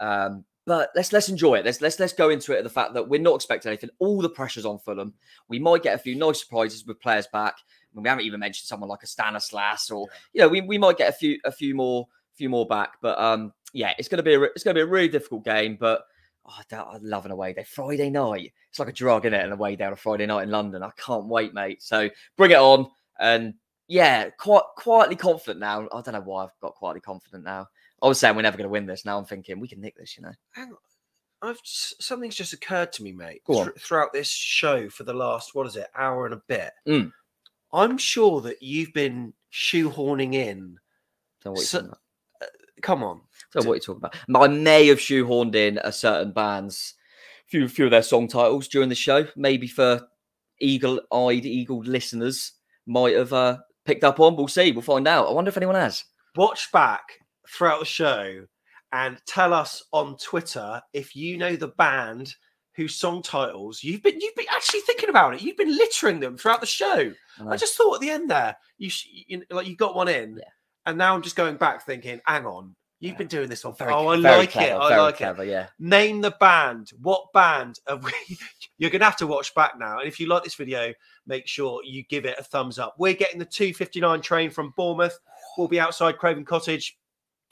Um, but let's let's enjoy it. Let's let's let's go into it. The fact that we're not expecting anything. All the pressure's on Fulham. We might get a few nice surprises with players back. I mean, we haven't even mentioned someone like a Stanislas or you know we, we might get a few a few more few more back. But um, yeah, it's going to be a, it's going to be a really difficult game. But Oh, I, I love an away day. Friday night. It's like a drug, isn't it? An away day on a Friday night in London. I can't wait, mate. So bring it on. And yeah, quite quietly confident now. I don't know why I've got quietly confident now. I was saying we're never going to win this. Now I'm thinking we can nick this, you know. Hang on. I've just, something's just occurred to me, mate. Thr- throughout this show for the last what is it, hour and a bit. Mm. I'm sure that you've been shoehorning in. Don't what So- about. Come on, know what you're talking about. I may have shoehorned in a certain band's few few of their song titles during the show. Maybe for eagle-eyed, eagle listeners might have uh, picked up on. We'll see. We'll find out. I wonder if anyone has. watch back throughout the show and tell us on Twitter if you know the band whose song titles you've been you've been actually thinking about it. You've been littering them throughout the show. I. I just thought at the end there, you, sh- you like you got one in, Yeah. and now I'm just going back thinking, hang on, you've been doing this one. Very- oh, I very like it. I very like it. Yeah. Name the band. What band have we? You're gonna have to watch back now. And if you like this video, make sure you give it a thumbs up. We're getting the 259 train from Bournemouth. We'll be outside Craven Cottage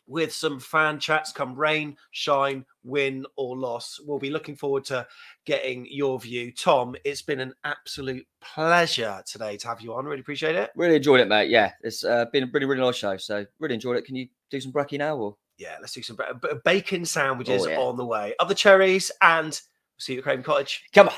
with some fan chats come rain, shine, win or loss. We'll be looking forward to getting your view. Tom, it's been an absolute pleasure today to have you on. Really appreciate it. Really enjoyed it, mate. Yeah, it's uh, been a really, really nice show. So really enjoyed it. Can you do some brekkie now? Or Yeah, let's do some ba- bacon sandwiches Oh, yeah. on the way. Other cherries, and we'll see you at Craven Cottage. come on.